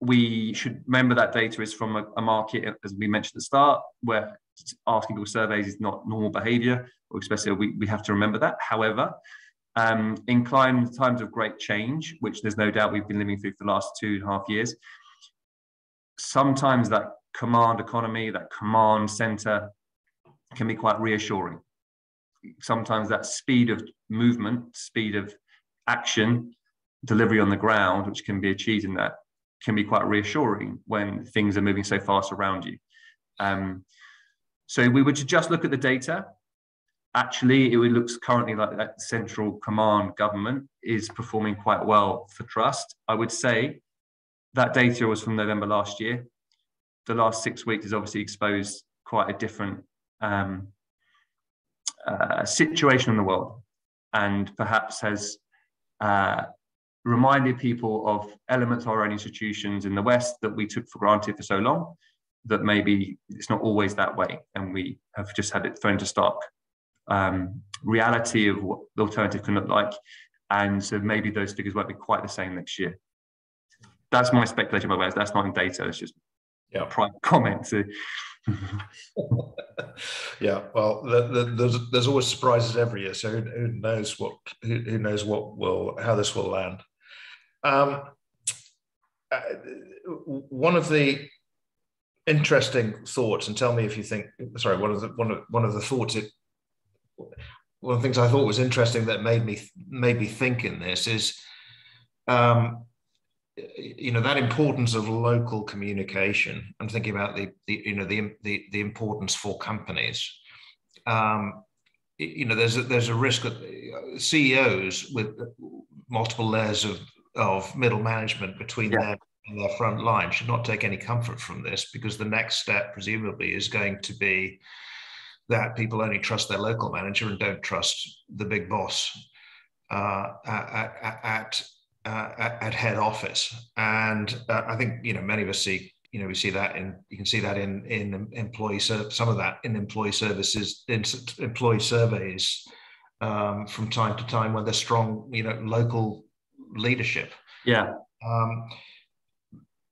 we should remember that data is from a, a, market, as we mentioned at the start, where asking people surveys is not normal behavior, or especially we, we have to remember that. However, um, in times of great change, which there's no doubt we've been living through for the last two and a half years, sometimes that command economy, that command center can be quite reassuring. Sometimes that speed of movement, speed of action, delivery on the ground, which can be achieved in that can be quite reassuring when things are moving so fast around you. Um, so we to just look at the data. Actually, it looks currently like that central command government is performing quite well for trust. I would say that data was from November last year. The last six weeks has obviously exposed quite a different um, uh, situation in the world and perhaps has uh, reminded people of elements of our own institutions in the West that we took for granted for so long that maybe it's not always that way. And we have just had it thrown to stark um, reality of what the alternative can look like. And so maybe those figures won't be quite the same next year. That's my speculation by the way. That's not in data. It's just yeah. a private comment. So [laughs] yeah, well, the, the, there's there's always surprises every year, so who, who knows what who, who, knows what will how this will land. Um, uh, one of the interesting thoughts, and tell me if you think. Sorry, one of the one of one of the thoughts. It, one of the things I thought was interesting that made me made me think in this is um, you know that importance of local communication i'm thinking about the, the you know the, the, the importance for companies um, you know there's a, there's a risk that ceos with multiple layers of, of middle management between yeah. them and their front line should not take any comfort from this because the next step presumably is going to be that people only trust their local manager and don't trust the big boss uh, at, at, at uh, at, at, head office. And uh, I think you know many of us see you know we see that in you can see that in in employee some of that in employee services in employee surveys um, from time to time when there's strong you know local leadership. Yeah. Um,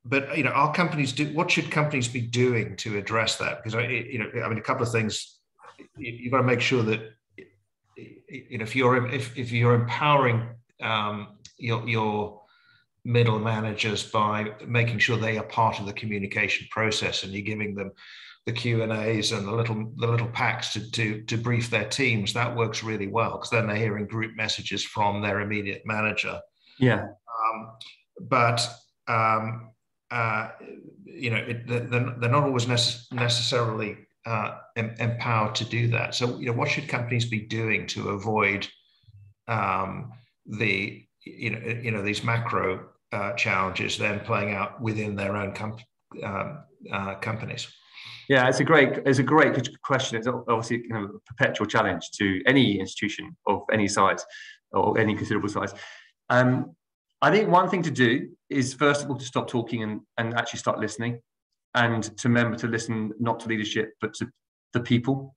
but you know, our companies do. What should companies be doing to address that? Because you know, I mean, a couple of things. You've got to make sure that you know if you're if, if you're empowering um, your, your middle managers by making sure they are part of the communication process and you're giving them the Q and A's and the little the little packs to to to brief their teams. That works really well because then they're hearing group messages from their immediate manager. Yeah. Um, but um, uh, you know, it, they're, they're not always necess- necessarily uh, em- empowered to do that. So you know, what should companies be doing to avoid um, the you know, you know these macro uh, challenges then playing out within their own com- um, uh, companies. Yeah, it's a great it's a great question. It's obviously kind of a perpetual challenge to any institution of any size or any considerable size. Um, I think one thing to do is first of all to stop talking and, and actually start listening, and to remember to listen not to leadership but to the people,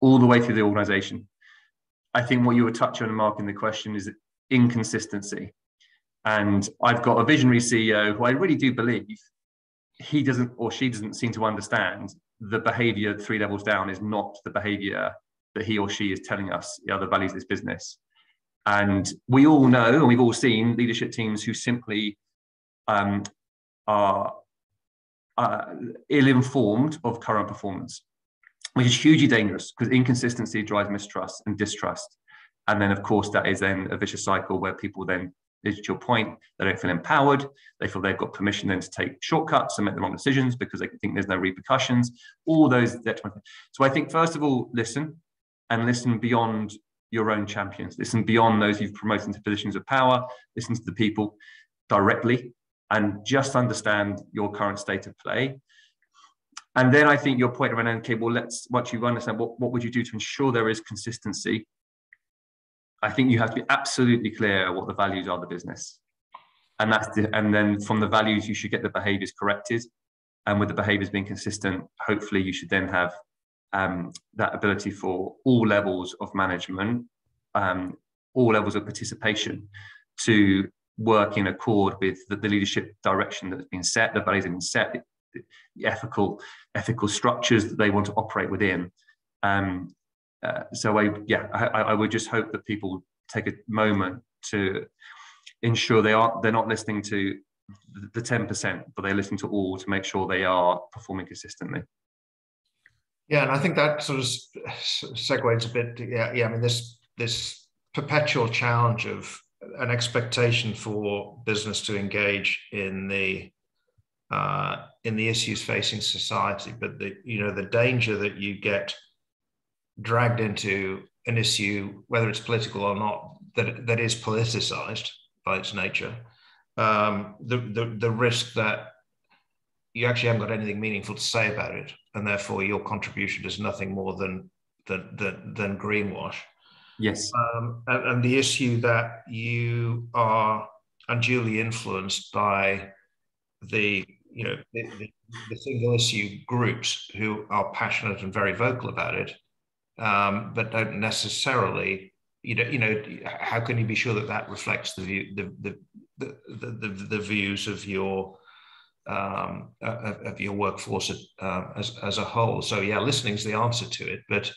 all the way through the organisation. I think what you were touching on, Mark, in the question is inconsistency. And I've got a visionary CEO who I really do believe he doesn't or she doesn't seem to understand the behavior three levels down is not the behavior that he or she is telling us the other values of this business. And we all know, and we've all seen leadership teams who simply um, are uh, ill-informed of current performance, which is hugely dangerous because inconsistency drives mistrust and distrust. And then, of course, that is then a vicious cycle where people then, to your point, they don't feel empowered. They feel they've got permission then to take shortcuts and make the wrong decisions because they think there's no repercussions. All those. So I think, first of all, listen and listen beyond your own champions. Listen beyond those you've promoted into positions of power. Listen to the people directly and just understand your current state of play. And then I think your point around, okay, well, let's, once you understand what, what would you do to ensure there is consistency I think you have to be absolutely clear what the values are of the business. And that's the, and then from the values, you should get the behaviors corrected. And with the behaviors being consistent, hopefully you should then have um, that ability for all levels of management, um, all levels of participation to work in accord with the, the leadership direction that's been set, the values that have been set, the, the ethical ethical structures that they want to operate within. Um, uh, so I, yeah, I, I, would just hope that people take a moment to ensure they are they're not listening to the 10%, but they're listening to all to make sure they are performing consistently. Yeah, and I think that sort of segues a bit. Yeah, yeah. I mean, this this perpetual challenge of an expectation for business to engage in the uh, in the issues facing society, but the you know the danger that you get dragged into an issue, whether it's political or not, that that is politicized by its nature, um, the, the the risk that you actually haven't got anything meaningful to say about it, and therefore your contribution is nothing more than than than, than greenwash. Yes. Um, and, and, the issue that you are unduly influenced by the you know the, the, the, single issue groups who are passionate and very vocal about it, um, but don't necessarily you know you know how can you be sure that that reflects the view the the the, the, the views of your um, of, of, your workforce uh, as, as a whole. So yeah, listening is the answer to it, but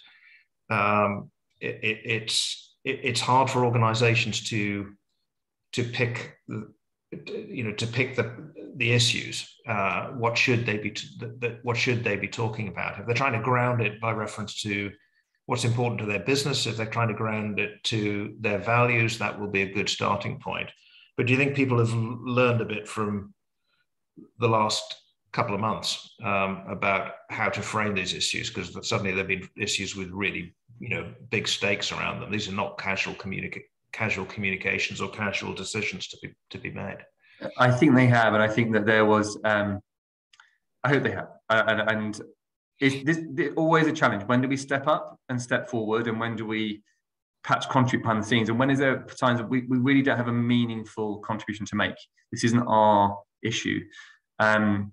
um, it, it, it's it, it's hard for organizations to to pick you know to pick the the issues. Uh, what should they be t- what should they be talking about? If they're trying to ground it by reference to what's important to their business if they're trying to ground it to their values that will be a good starting point. But do you think people have learned a bit from the last couple of months um, about how to frame these issues because suddenly there have been issues with really you know big stakes around them. These are not casual communica- casual communications or casual decisions to be to be made. I think they have, and I think that there was. Um, I hope they have, and, and it's this, always a challenge. When do we step up and step forward, and when do we perhaps contribute behind the scenes? And when is there times that we, we really don't have a meaningful contribution to make? This isn't our issue. Um,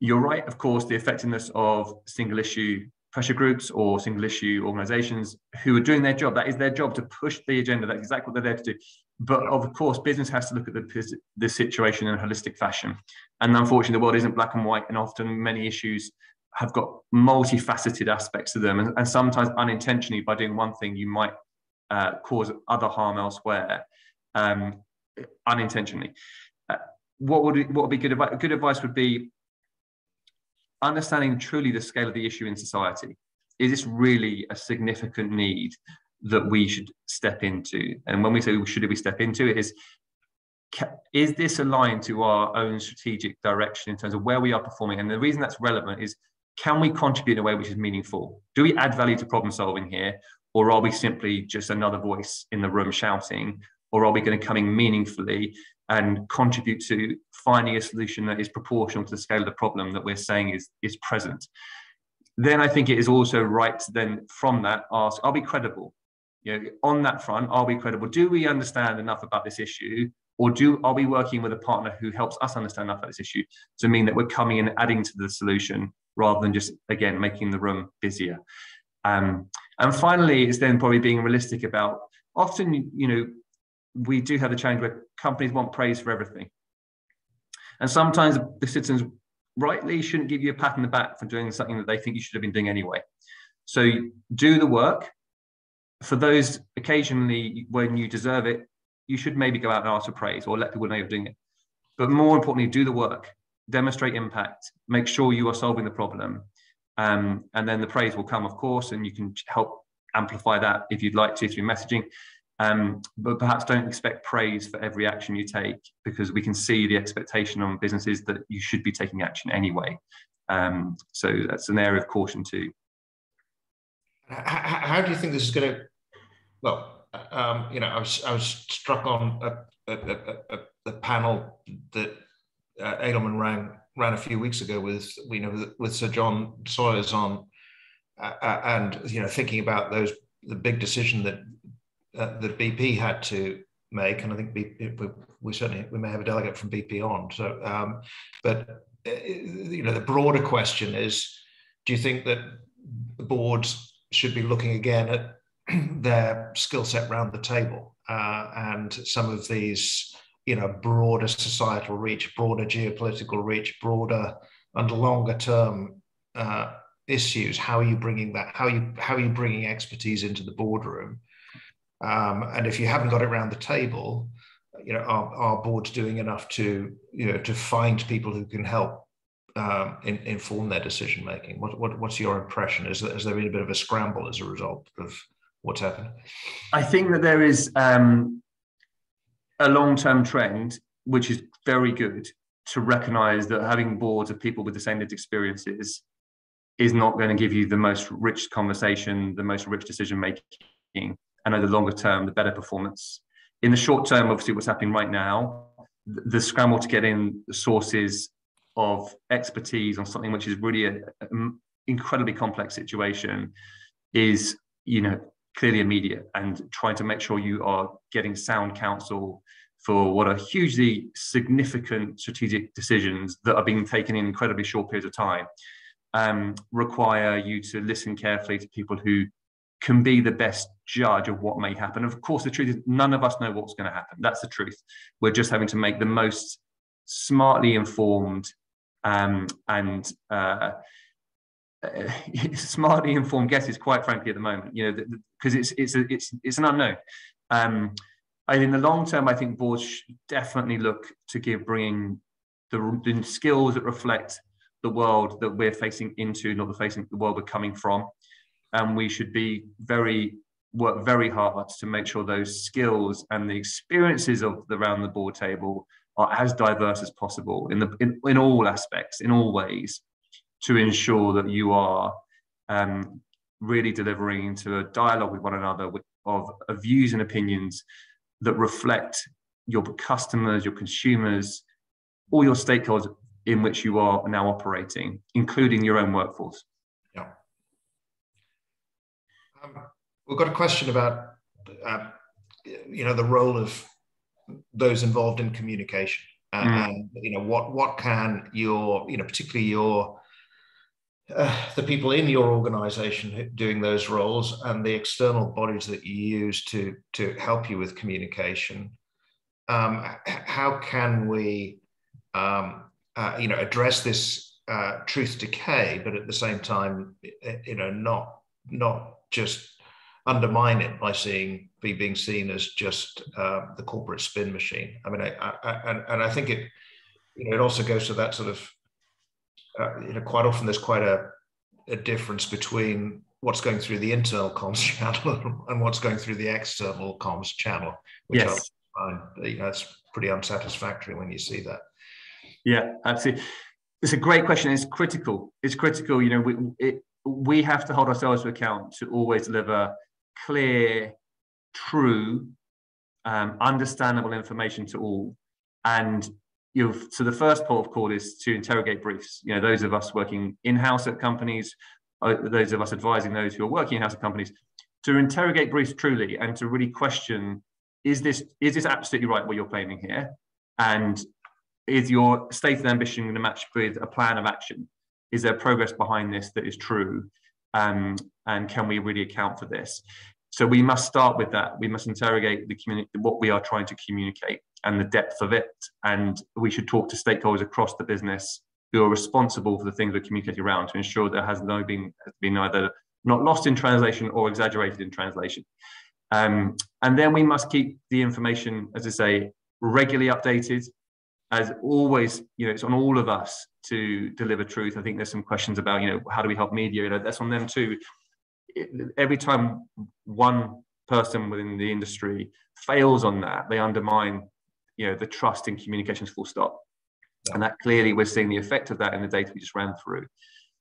you're right, of course, the effectiveness of single issue pressure groups or single issue organizations who are doing their job. That is their job to push the agenda. That's exactly what they're there to do. But of course, business has to look at the, the situation in a holistic fashion. And unfortunately, the world isn't black and white, and often many issues have got multifaceted aspects to them. And, and sometimes unintentionally, by doing one thing, you might uh, cause other harm elsewhere um, unintentionally. What would what would be good advice? Good advice would be understanding truly the scale of the issue in society. Is this really a significant need that we should step into? And when we say should we step into it, is is this aligned to our own strategic direction in terms of where we are performing? And the reason that's relevant is can we contribute in a way which is meaningful? Do we add value to problem solving here? Or are we simply just another voice in the room shouting? Or are we going to come in meaningfully and contribute to finding a solution that is proportional to the scale of the problem that we're saying is, is present. Then I think it is also right to then from that ask, are we credible? You know, on that front, are we credible? Do we understand enough about this issue? Or do are we working with a partner who helps us understand enough about this issue to mean that we're coming and adding to the solution rather than just again making the room busier? Um, and finally, it's then probably being realistic about often, you know, we do have the challenge where companies want praise for everything. And sometimes the citizens rightly shouldn't give you a pat on the back for doing something that they think you should have been doing anyway. So do the work. For those occasionally when you deserve it, you should maybe go out and ask for praise or let people know you're doing it. But more importantly, do the work, demonstrate impact, make sure you are solving the problem. Um, and then the praise will come, of course, and you can help amplify that if you'd like to through messaging. Um, but perhaps don't expect praise for every action you take because we can see the expectation on businesses that you should be taking action anyway. Um, so that's an area of caution too. How, do you think this is going to? Well, um, you know, I was I was struck on a, a, a, a panel that uh, Edelman ran ran a few weeks ago with you know with Sir John Sawers on, uh, uh and you know thinking about those the big decision that uh, that BP had to make, and I think BP, we, we, certainly we may have a delegate from BP on. So, um, but uh, you know, the broader question is: Do you think that the boards should be looking again at [clears throat] their skill set round the table uh, and some of these, you know, broader societal reach, broader geopolitical reach, broader and longer term uh, issues? How are you bringing that? How are you how are you bringing expertise into the boardroom? Um, and if you haven't got it around the table, you know, our, our board's doing enough to, you know, to find people who can help um, in, inform their decision making. What, what, what's your impression? Is, has there been a bit of a scramble as a result of what's happened? I think that there is um, a long term trend, which is very good to recognize that having boards of people with the same lived experiences is not going to give you the most rich conversation, the most rich decision making and over the longer term, the better performance. In the short term, obviously, what's happening right now the scramble to get in the sources of expertise on something which is really an incredibly complex situation is, you know, clearly immediate and trying to make sure you are getting sound counsel for what are hugely significant strategic decisions that are being taken in incredibly short periods of time um, require you to listen carefully to people who can be the best judge of what may happen. Of course, the truth is none of us know what's going to happen. That's the truth. We're just having to make the most smartly informed um, and uh, [laughs] smartly informed guesses. Quite frankly, at the moment, you know, because it's it's a, it's it's an unknown. Um, and in the long term, I think boards definitely look to give bringing the, the skills that reflect the world that we're facing into, not the facing the world we're coming from. And we should be very work very hard to make sure those skills and the experiences of the round the board table are as diverse as possible in the in, in all aspects, in all ways, to ensure that you are um, really delivering into a dialogue with one another with, of, of views and opinions that reflect your customers, your consumers, all your stakeholders in which you are now operating, including your own workforce. Yeah. Um, we've got a question about, uh, you know, the role of those involved in communication, uh, mm. and you know, what what can your, you know, particularly your uh, the people in your organization doing those roles and the external bodies that you use to to help you with communication um, how can we um, uh, you know, address this uh, truth decay, but at the same time, you know, not not just undermine it by seeing be being seen as just uh, the corporate spin machine. I mean, I, I, and, and I think it, you know, it also goes to that sort of, uh, you know, quite often there's quite a, a difference between what's going through the internal comms [laughs] channel and what's going through the external comms channel, which yes. I find, you know, it's pretty unsatisfactory when you see that. Yeah, absolutely. It's a great question. It's critical. It's critical. You know, we it, we have to hold ourselves to account to always deliver clear, true, um, understandable information to all. And you know, so the first port of call is to interrogate briefs. You know, those of us working in-house at companies, uh, those of us advising those who are working in-house at companies, to interrogate briefs truly and to really question: Is this is this absolutely right what you're claiming here? And is your stated ambition going to match with a plan of action? Is there progress behind this that is true? Um, and can we really account for this? So we must start with that. We must interrogate the community, what we are trying to communicate and the depth of it. And we should talk to stakeholders across the business who are responsible for the things we're communicating around to ensure there has no been, been either not lost in translation or exaggerated in translation. Um, and then we must keep the information, as I say, regularly updated as always, you know, it's on all of us to deliver truth. I think there's some questions about, you know, how do we help media? You know, that's on them too. Every time one person within the industry fails on that, they undermine, you know, the trust in communications full stop. Yeah. And that clearly we're seeing the effect of that in the data we just ran through.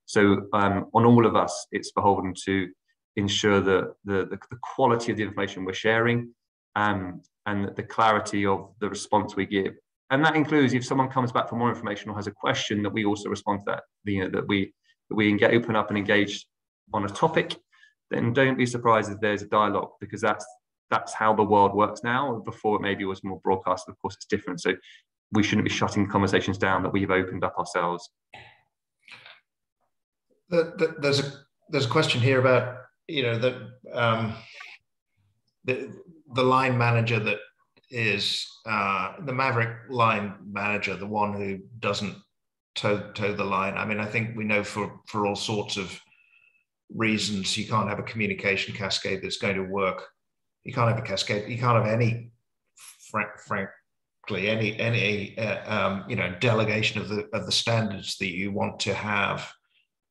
So um, on all of us, it's beholden to ensure that the, the, the quality of the information we're sharing um, and the clarity of the response we give and that includes if someone comes back for more information or has a question that we also respond to that you know that we that we can get open up and engaged on a topic then don't be surprised if there's a dialogue because that's that's how the world works now. Before it maybe was more broadcast of course it's different. So we shouldn't be shutting conversations down that we've opened up ourselves. There's a there's a question here about you know that um, the the line manager that is uh, the Maverick line manager, the one who doesn't toe, toe the line. I mean, I think we know for, for all sorts of reasons you can't have a communication cascade that's going to work. You can't have a cascade. You can't have any, frank, frankly, any any uh, um, you know delegation of the of the standards that you want to have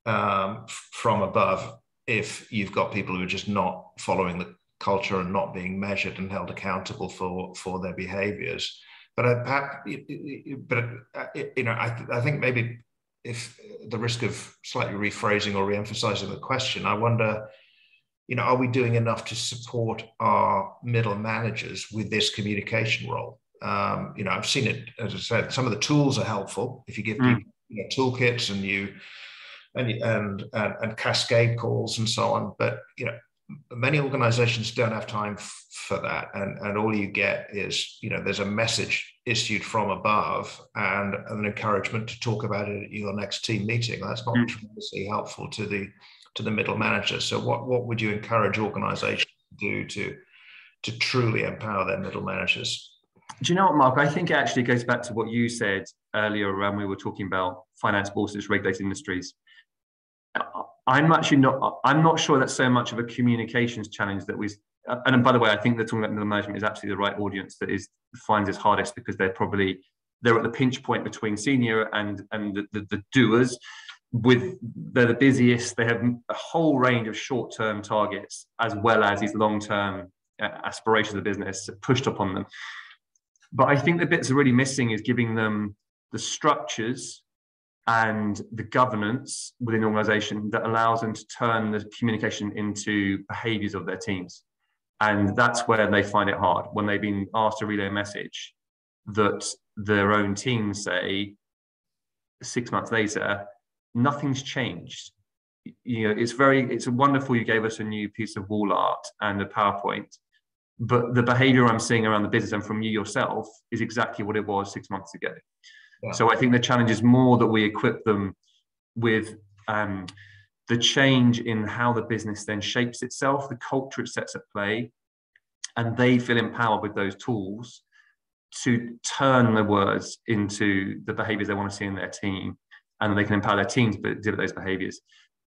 um, from above if you've got people who are just not following the culture and not being measured and held accountable for for their behaviors. But I, perhaps, but uh, you know, I, I think maybe if the risk of slightly rephrasing or re-emphasizing the question, I wonder, you know, are we doing enough to support our middle managers with this communication role? Um, you know, I've seen it, as I said, some of the tools are helpful. If you give mm. people you know, toolkits and you, and, and, and, and cascade calls and so on, but, you know, many organizations don't have time f- for that. And, and all you get is you know there's a message issued from above and an encouragement to talk about it at your next team meeting. That's not mm. tremendously helpful to the to the middle manager. So what what would you encourage organizations to do to to truly empower their middle managers? Do you know what mark? I think it actually goes back to what you said earlier when we were talking about finance bourses regulated industries I'm actually not. I'm not sure that's so much of a communications challenge that we. And by the way, I think that talking about middle management is actually the right audience that is finds it hardest because they're probably they're at the pinch point between senior and and the, the, the doers. With they're the busiest. They have a whole range of short term targets as well as these long term uh, aspirations of the business pushed upon them. But I think the bits are really missing is giving them the structures and the governance within the organization that allows them to turn the communication into behaviors of their teams. And that's where they find it hard when they've been asked to relay a message that their own team say six months later, nothing's changed. You know, it's very, it's wonderful you gave us a new piece of wall art and a PowerPoint, but the behavior I'm seeing around the business and from you yourself is exactly what it was six months ago. So I think the challenge is more that we equip them with um, the change in how the business then shapes itself, the culture it sets at play, and they feel empowered with those tools to turn the words into the behaviors they want to see in their team, and they can empower their team to deal with those behaviors.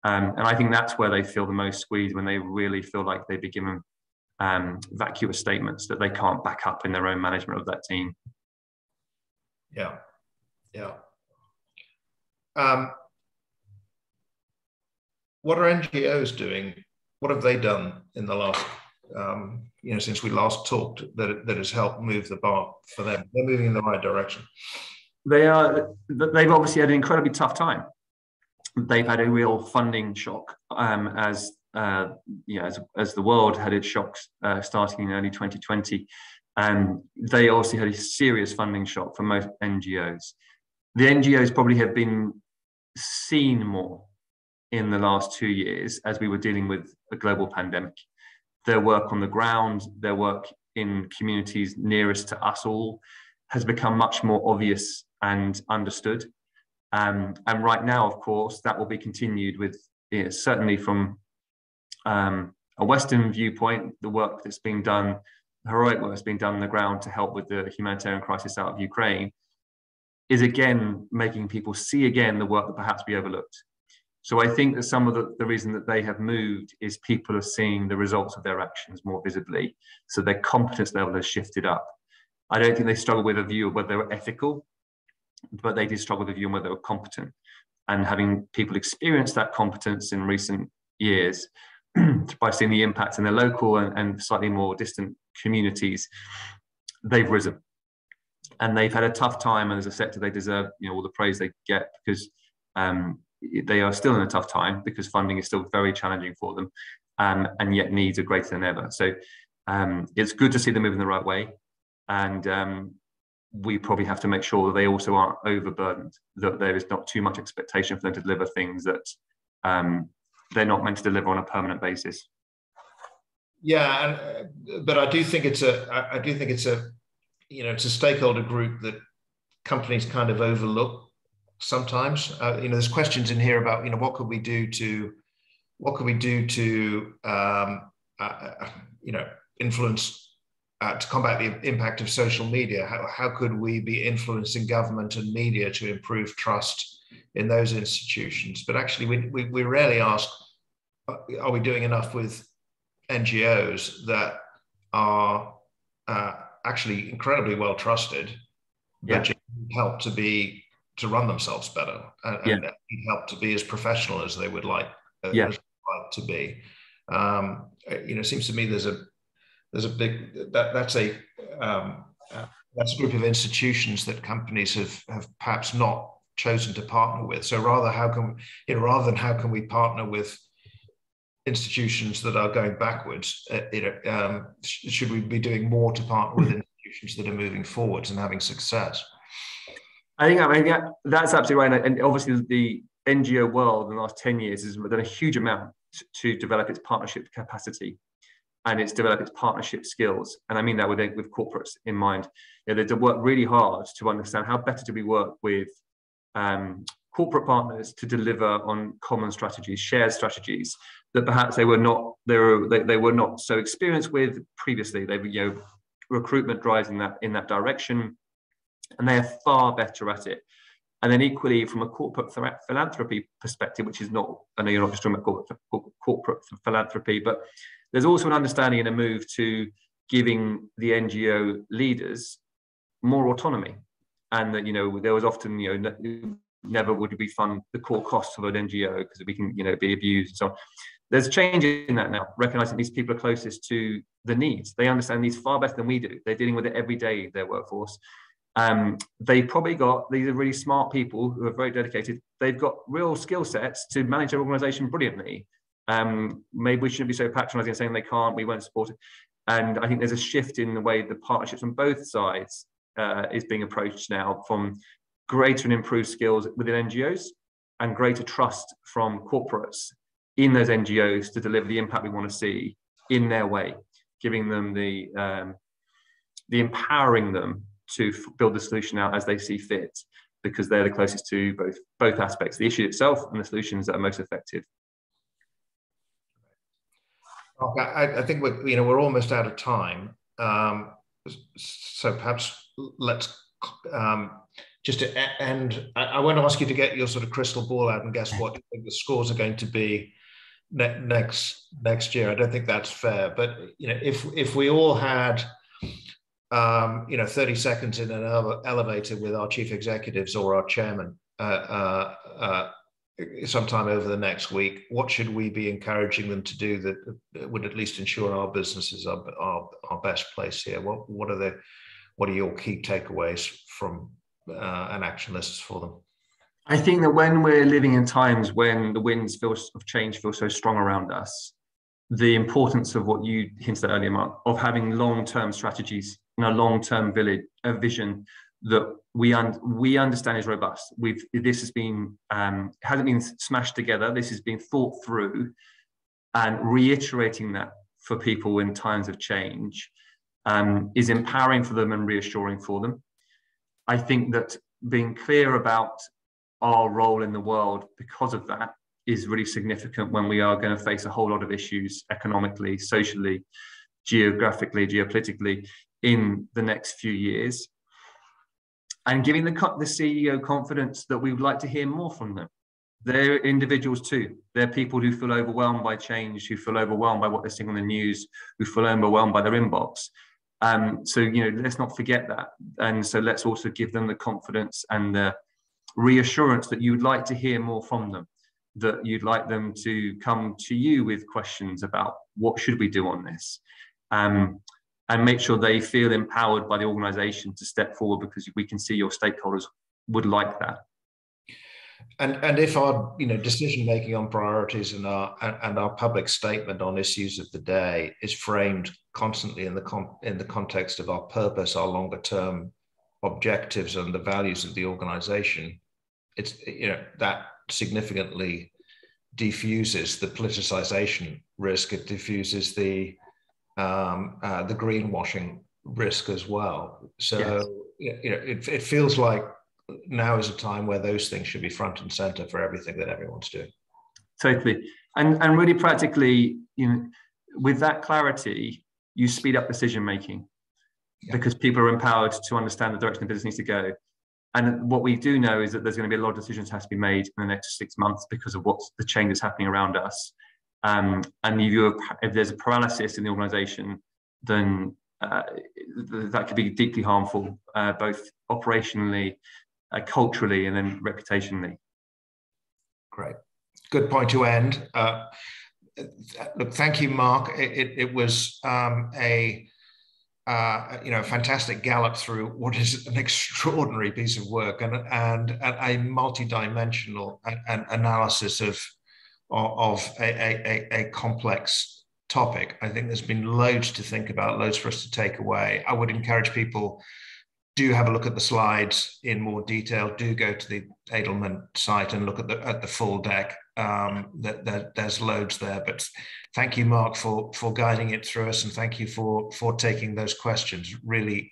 Um, and I think that's where they feel the most squeezed when they really feel like they've been given um, vacuous statements that they can't back up in their own management of that team. Yeah, yeah. Um, what are NGOs doing? What have they done in the last, um, you know, since we last talked that, that has helped move the bar for them? They're moving in the right direction. They are. They've obviously had an incredibly tough time. They've had a real funding shock um, as uh, as, as the world had its shocks uh, starting in early 2020. And they also had a serious funding shock for most NGOs the NGOs probably have been seen more in the last two years as we were dealing with a global pandemic. Their work on the ground, their work in communities nearest to us all has become much more obvious and understood. Um, and right now, of course, that will be continued with know, certainly from um, a Western viewpoint, the work that's being done, heroic work that's being done on the ground to help with the humanitarian crisis out of Ukraine is again making people see again the work that perhaps we overlooked. So I think that some of the, the reason that they have moved is people are seeing the results of their actions more visibly. So their competence level has shifted up. I don't think they struggle with a view of whether they were ethical, but they did struggle with a view on whether they were competent. And having people experience that competence in recent years [clears throat] by seeing the impact in their local and, and slightly more distant communities, they've risen and they've had a tough time. And as a sector, they deserve you know all the praise they get because um, they are still in a tough time because funding is still very challenging for them, um, and yet needs are greater than ever. So um, it's good to see them moving the right way, and um, we probably have to make sure that they also aren't overburdened. That there is not too much expectation for them to deliver things that um, they're not meant to deliver on a permanent basis. Yeah, uh, but I do think it's a I do think it's a you know, it's a stakeholder group that companies kind of overlook sometimes. Uh, you know, there's questions in here about, you know, what could we do to, what could we do to, um, uh, uh you know, influence, uh, to combat the impact of social media? How, how could we be influencing government and media to improve trust in those institutions? But actually, we, we, we rarely ask, uh, are we doing enough with NGOs that are uh, actually incredibly well trusted, yeah. but help to be to run themselves better and, yeah. and help to be as professional as they would like, uh, yeah. like to be. Um, you know, it seems to me there's a there's a big that that's a um, uh, that's a group of institutions that companies have have perhaps not chosen to partner with. So rather, how can you know, rather than how can we partner with institutions that are going backwards, uh, you know, um, should we be doing more to partner with institutions that are moving forwards and having success. I think I mean that's absolutely right, and obviously the NGO world in the last ten years has done a huge amount to develop its partnership capacity and it's developed its partnership skills. And I mean that with, with corporates in mind. You know, they've worked really hard to understand how better do we work with um, corporate partners to deliver on common strategies, shared strategies that perhaps they were not they were they, they were not so experienced with previously. They were you know recruitment drives in that in that direction, and they are far better at it. And then equally from a corporate philanthropy perspective, which is not I know you're not just talking about corporate, corporate philanthropy, but there's also an understanding and a move to giving the NGO leaders more autonomy, and that you know there was often you know never would we fund the core costs of an NGO because we can you know be abused and so on. There's change in that now, recognizing these people are closest to the needs. They understand these far better than we do. They're dealing with it every day, their workforce. Um, they probably got these are really smart people who are very dedicated. They've got real skill sets to manage their organization brilliantly. Um, maybe we shouldn't be so patronizing and saying they can't, we won't support it. And I think there's a shift in the way the partnerships on both sides uh, is being approached now from greater and improved skills within NGOs and greater trust from corporates in those NGOs to deliver the impact we want to see in their way, giving them the um, the empowering them to f- build the solution out as they see fit, because they're the closest to both both aspects, the issue itself and the solutions that are most effective. I, I think we're you know we're almost out of time, um, so perhaps let's um, just to end. I, I want to ask you to get your sort of crystal ball out and guess what the scores are going to be ne- next next year. I don't think that's fair, but you know if if we all had um, you know 30 seconds in an ele- elevator with our chief executives or our chairman. Uh, uh, uh, sometime over the next week, what should we be encouraging them to do that would at least ensure our businesses are, are our best place here? What what are the what are your key takeaways from uh, an action list for them? I think that when we're living in times when the winds feel, of change feel so strong around us, the importance of what you hinted at earlier, Mark, of having long-term strategies and a long-term village, a vision that we un- we understand is robust. We've this has been um, hasn't been smashed together. This has been thought through, and reiterating that for people in times of change um, is empowering for them and reassuring for them. I think that being clear about our role in the world because of that is really significant when we are going to face a whole lot of issues economically, socially, geographically, geopolitically in the next few years and giving the, the CEO confidence that we would like to hear more from them. They're individuals too. They're people who feel overwhelmed by change, who feel overwhelmed by what they're seeing on the news, who feel overwhelmed by their inbox. Um, so, you know, let's not forget that. And so let's also give them the confidence and the reassurance that you would like to hear more from them, that you'd like them to come to you with questions about what should we do on this. Um, and make sure they feel empowered by the organization to step forward because we can see your stakeholders would like that and and if our you know decision making on priorities and our and our public statement on issues of the day is framed constantly in the con- in the context of our purpose our longer term objectives and the values of the organization it's you know that significantly diffuses the politicization risk it diffuses the um, uh, the greenwashing risk as well. So yes. you know, it, it feels like now is a time where those things should be front and center for everything that everyone's doing. Totally, and and really practically, you know, with that clarity, you speed up decision making yeah. because people are empowered to understand the direction the business needs to go. And what we do know is that there's going to be a lot of decisions has to be made in the next six months because of what's the change that's happening around us. Um, and if, if there's a paralysis in the organization, then uh, that could be deeply harmful, uh, both operationally, uh, culturally, and then reputationally. Great. Good point to end. Uh, look, thank you, Mark. It, it, it was um, a uh, you know, fantastic gallop through what is an extraordinary piece of work and, and, and a multi-dimensional analysis of of a, a, a complex topic. I think there's been loads to think about, loads for us to take away. I would encourage people do have a look at the slides in more detail. Do go to the Edelman site and look at the at the full deck. Um, that, that, there's loads there. But thank you, Mark, for for guiding it through us, and thank you for for taking those questions. Really,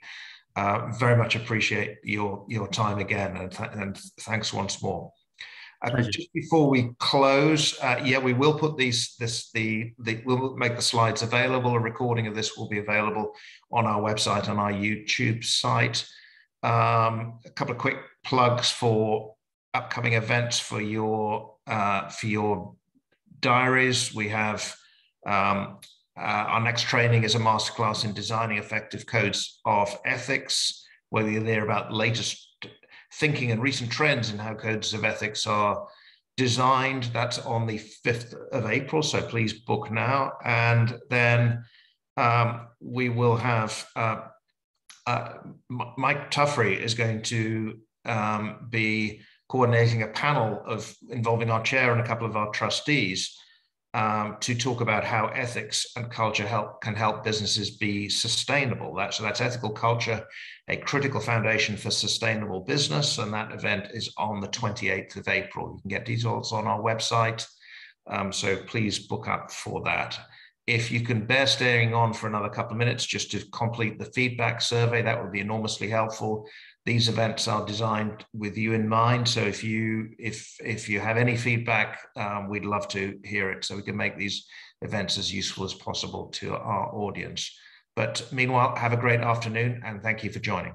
uh, very much appreciate your your time again, and, th and thanks once more. Uh, just before we close, uh, yeah, we will put these this the the we'll make the slides available. A recording of this will be available on our website on our YouTube site. Um, a couple of quick plugs for upcoming events for your uh, for your diaries. We have um, uh, our next training is a masterclass in designing effective codes of ethics, where we hear about latest thinking and recent trends in how codes of ethics are designed. That's on the 5th of April, so please book now. And then um, we will have uh, uh, Mike Tuffrey is going to um, be coordinating a panel of involving our chair and a couple of our trustees um, to talk about how ethics and culture help can help businesses be sustainable. That, so that's ethical culture, a critical foundation for sustainable business. And that event is on the 28th of April. You can get details on our website. Um, so please book up for that. If you can bear staying on for another couple of minutes just to complete the feedback survey, that would be enormously helpful these events are designed with you in mind. So if you if if you have any feedback, um, we'd love to hear it so we can make these events as useful as possible to our audience. But meanwhile, have a great afternoon and thank you for joining.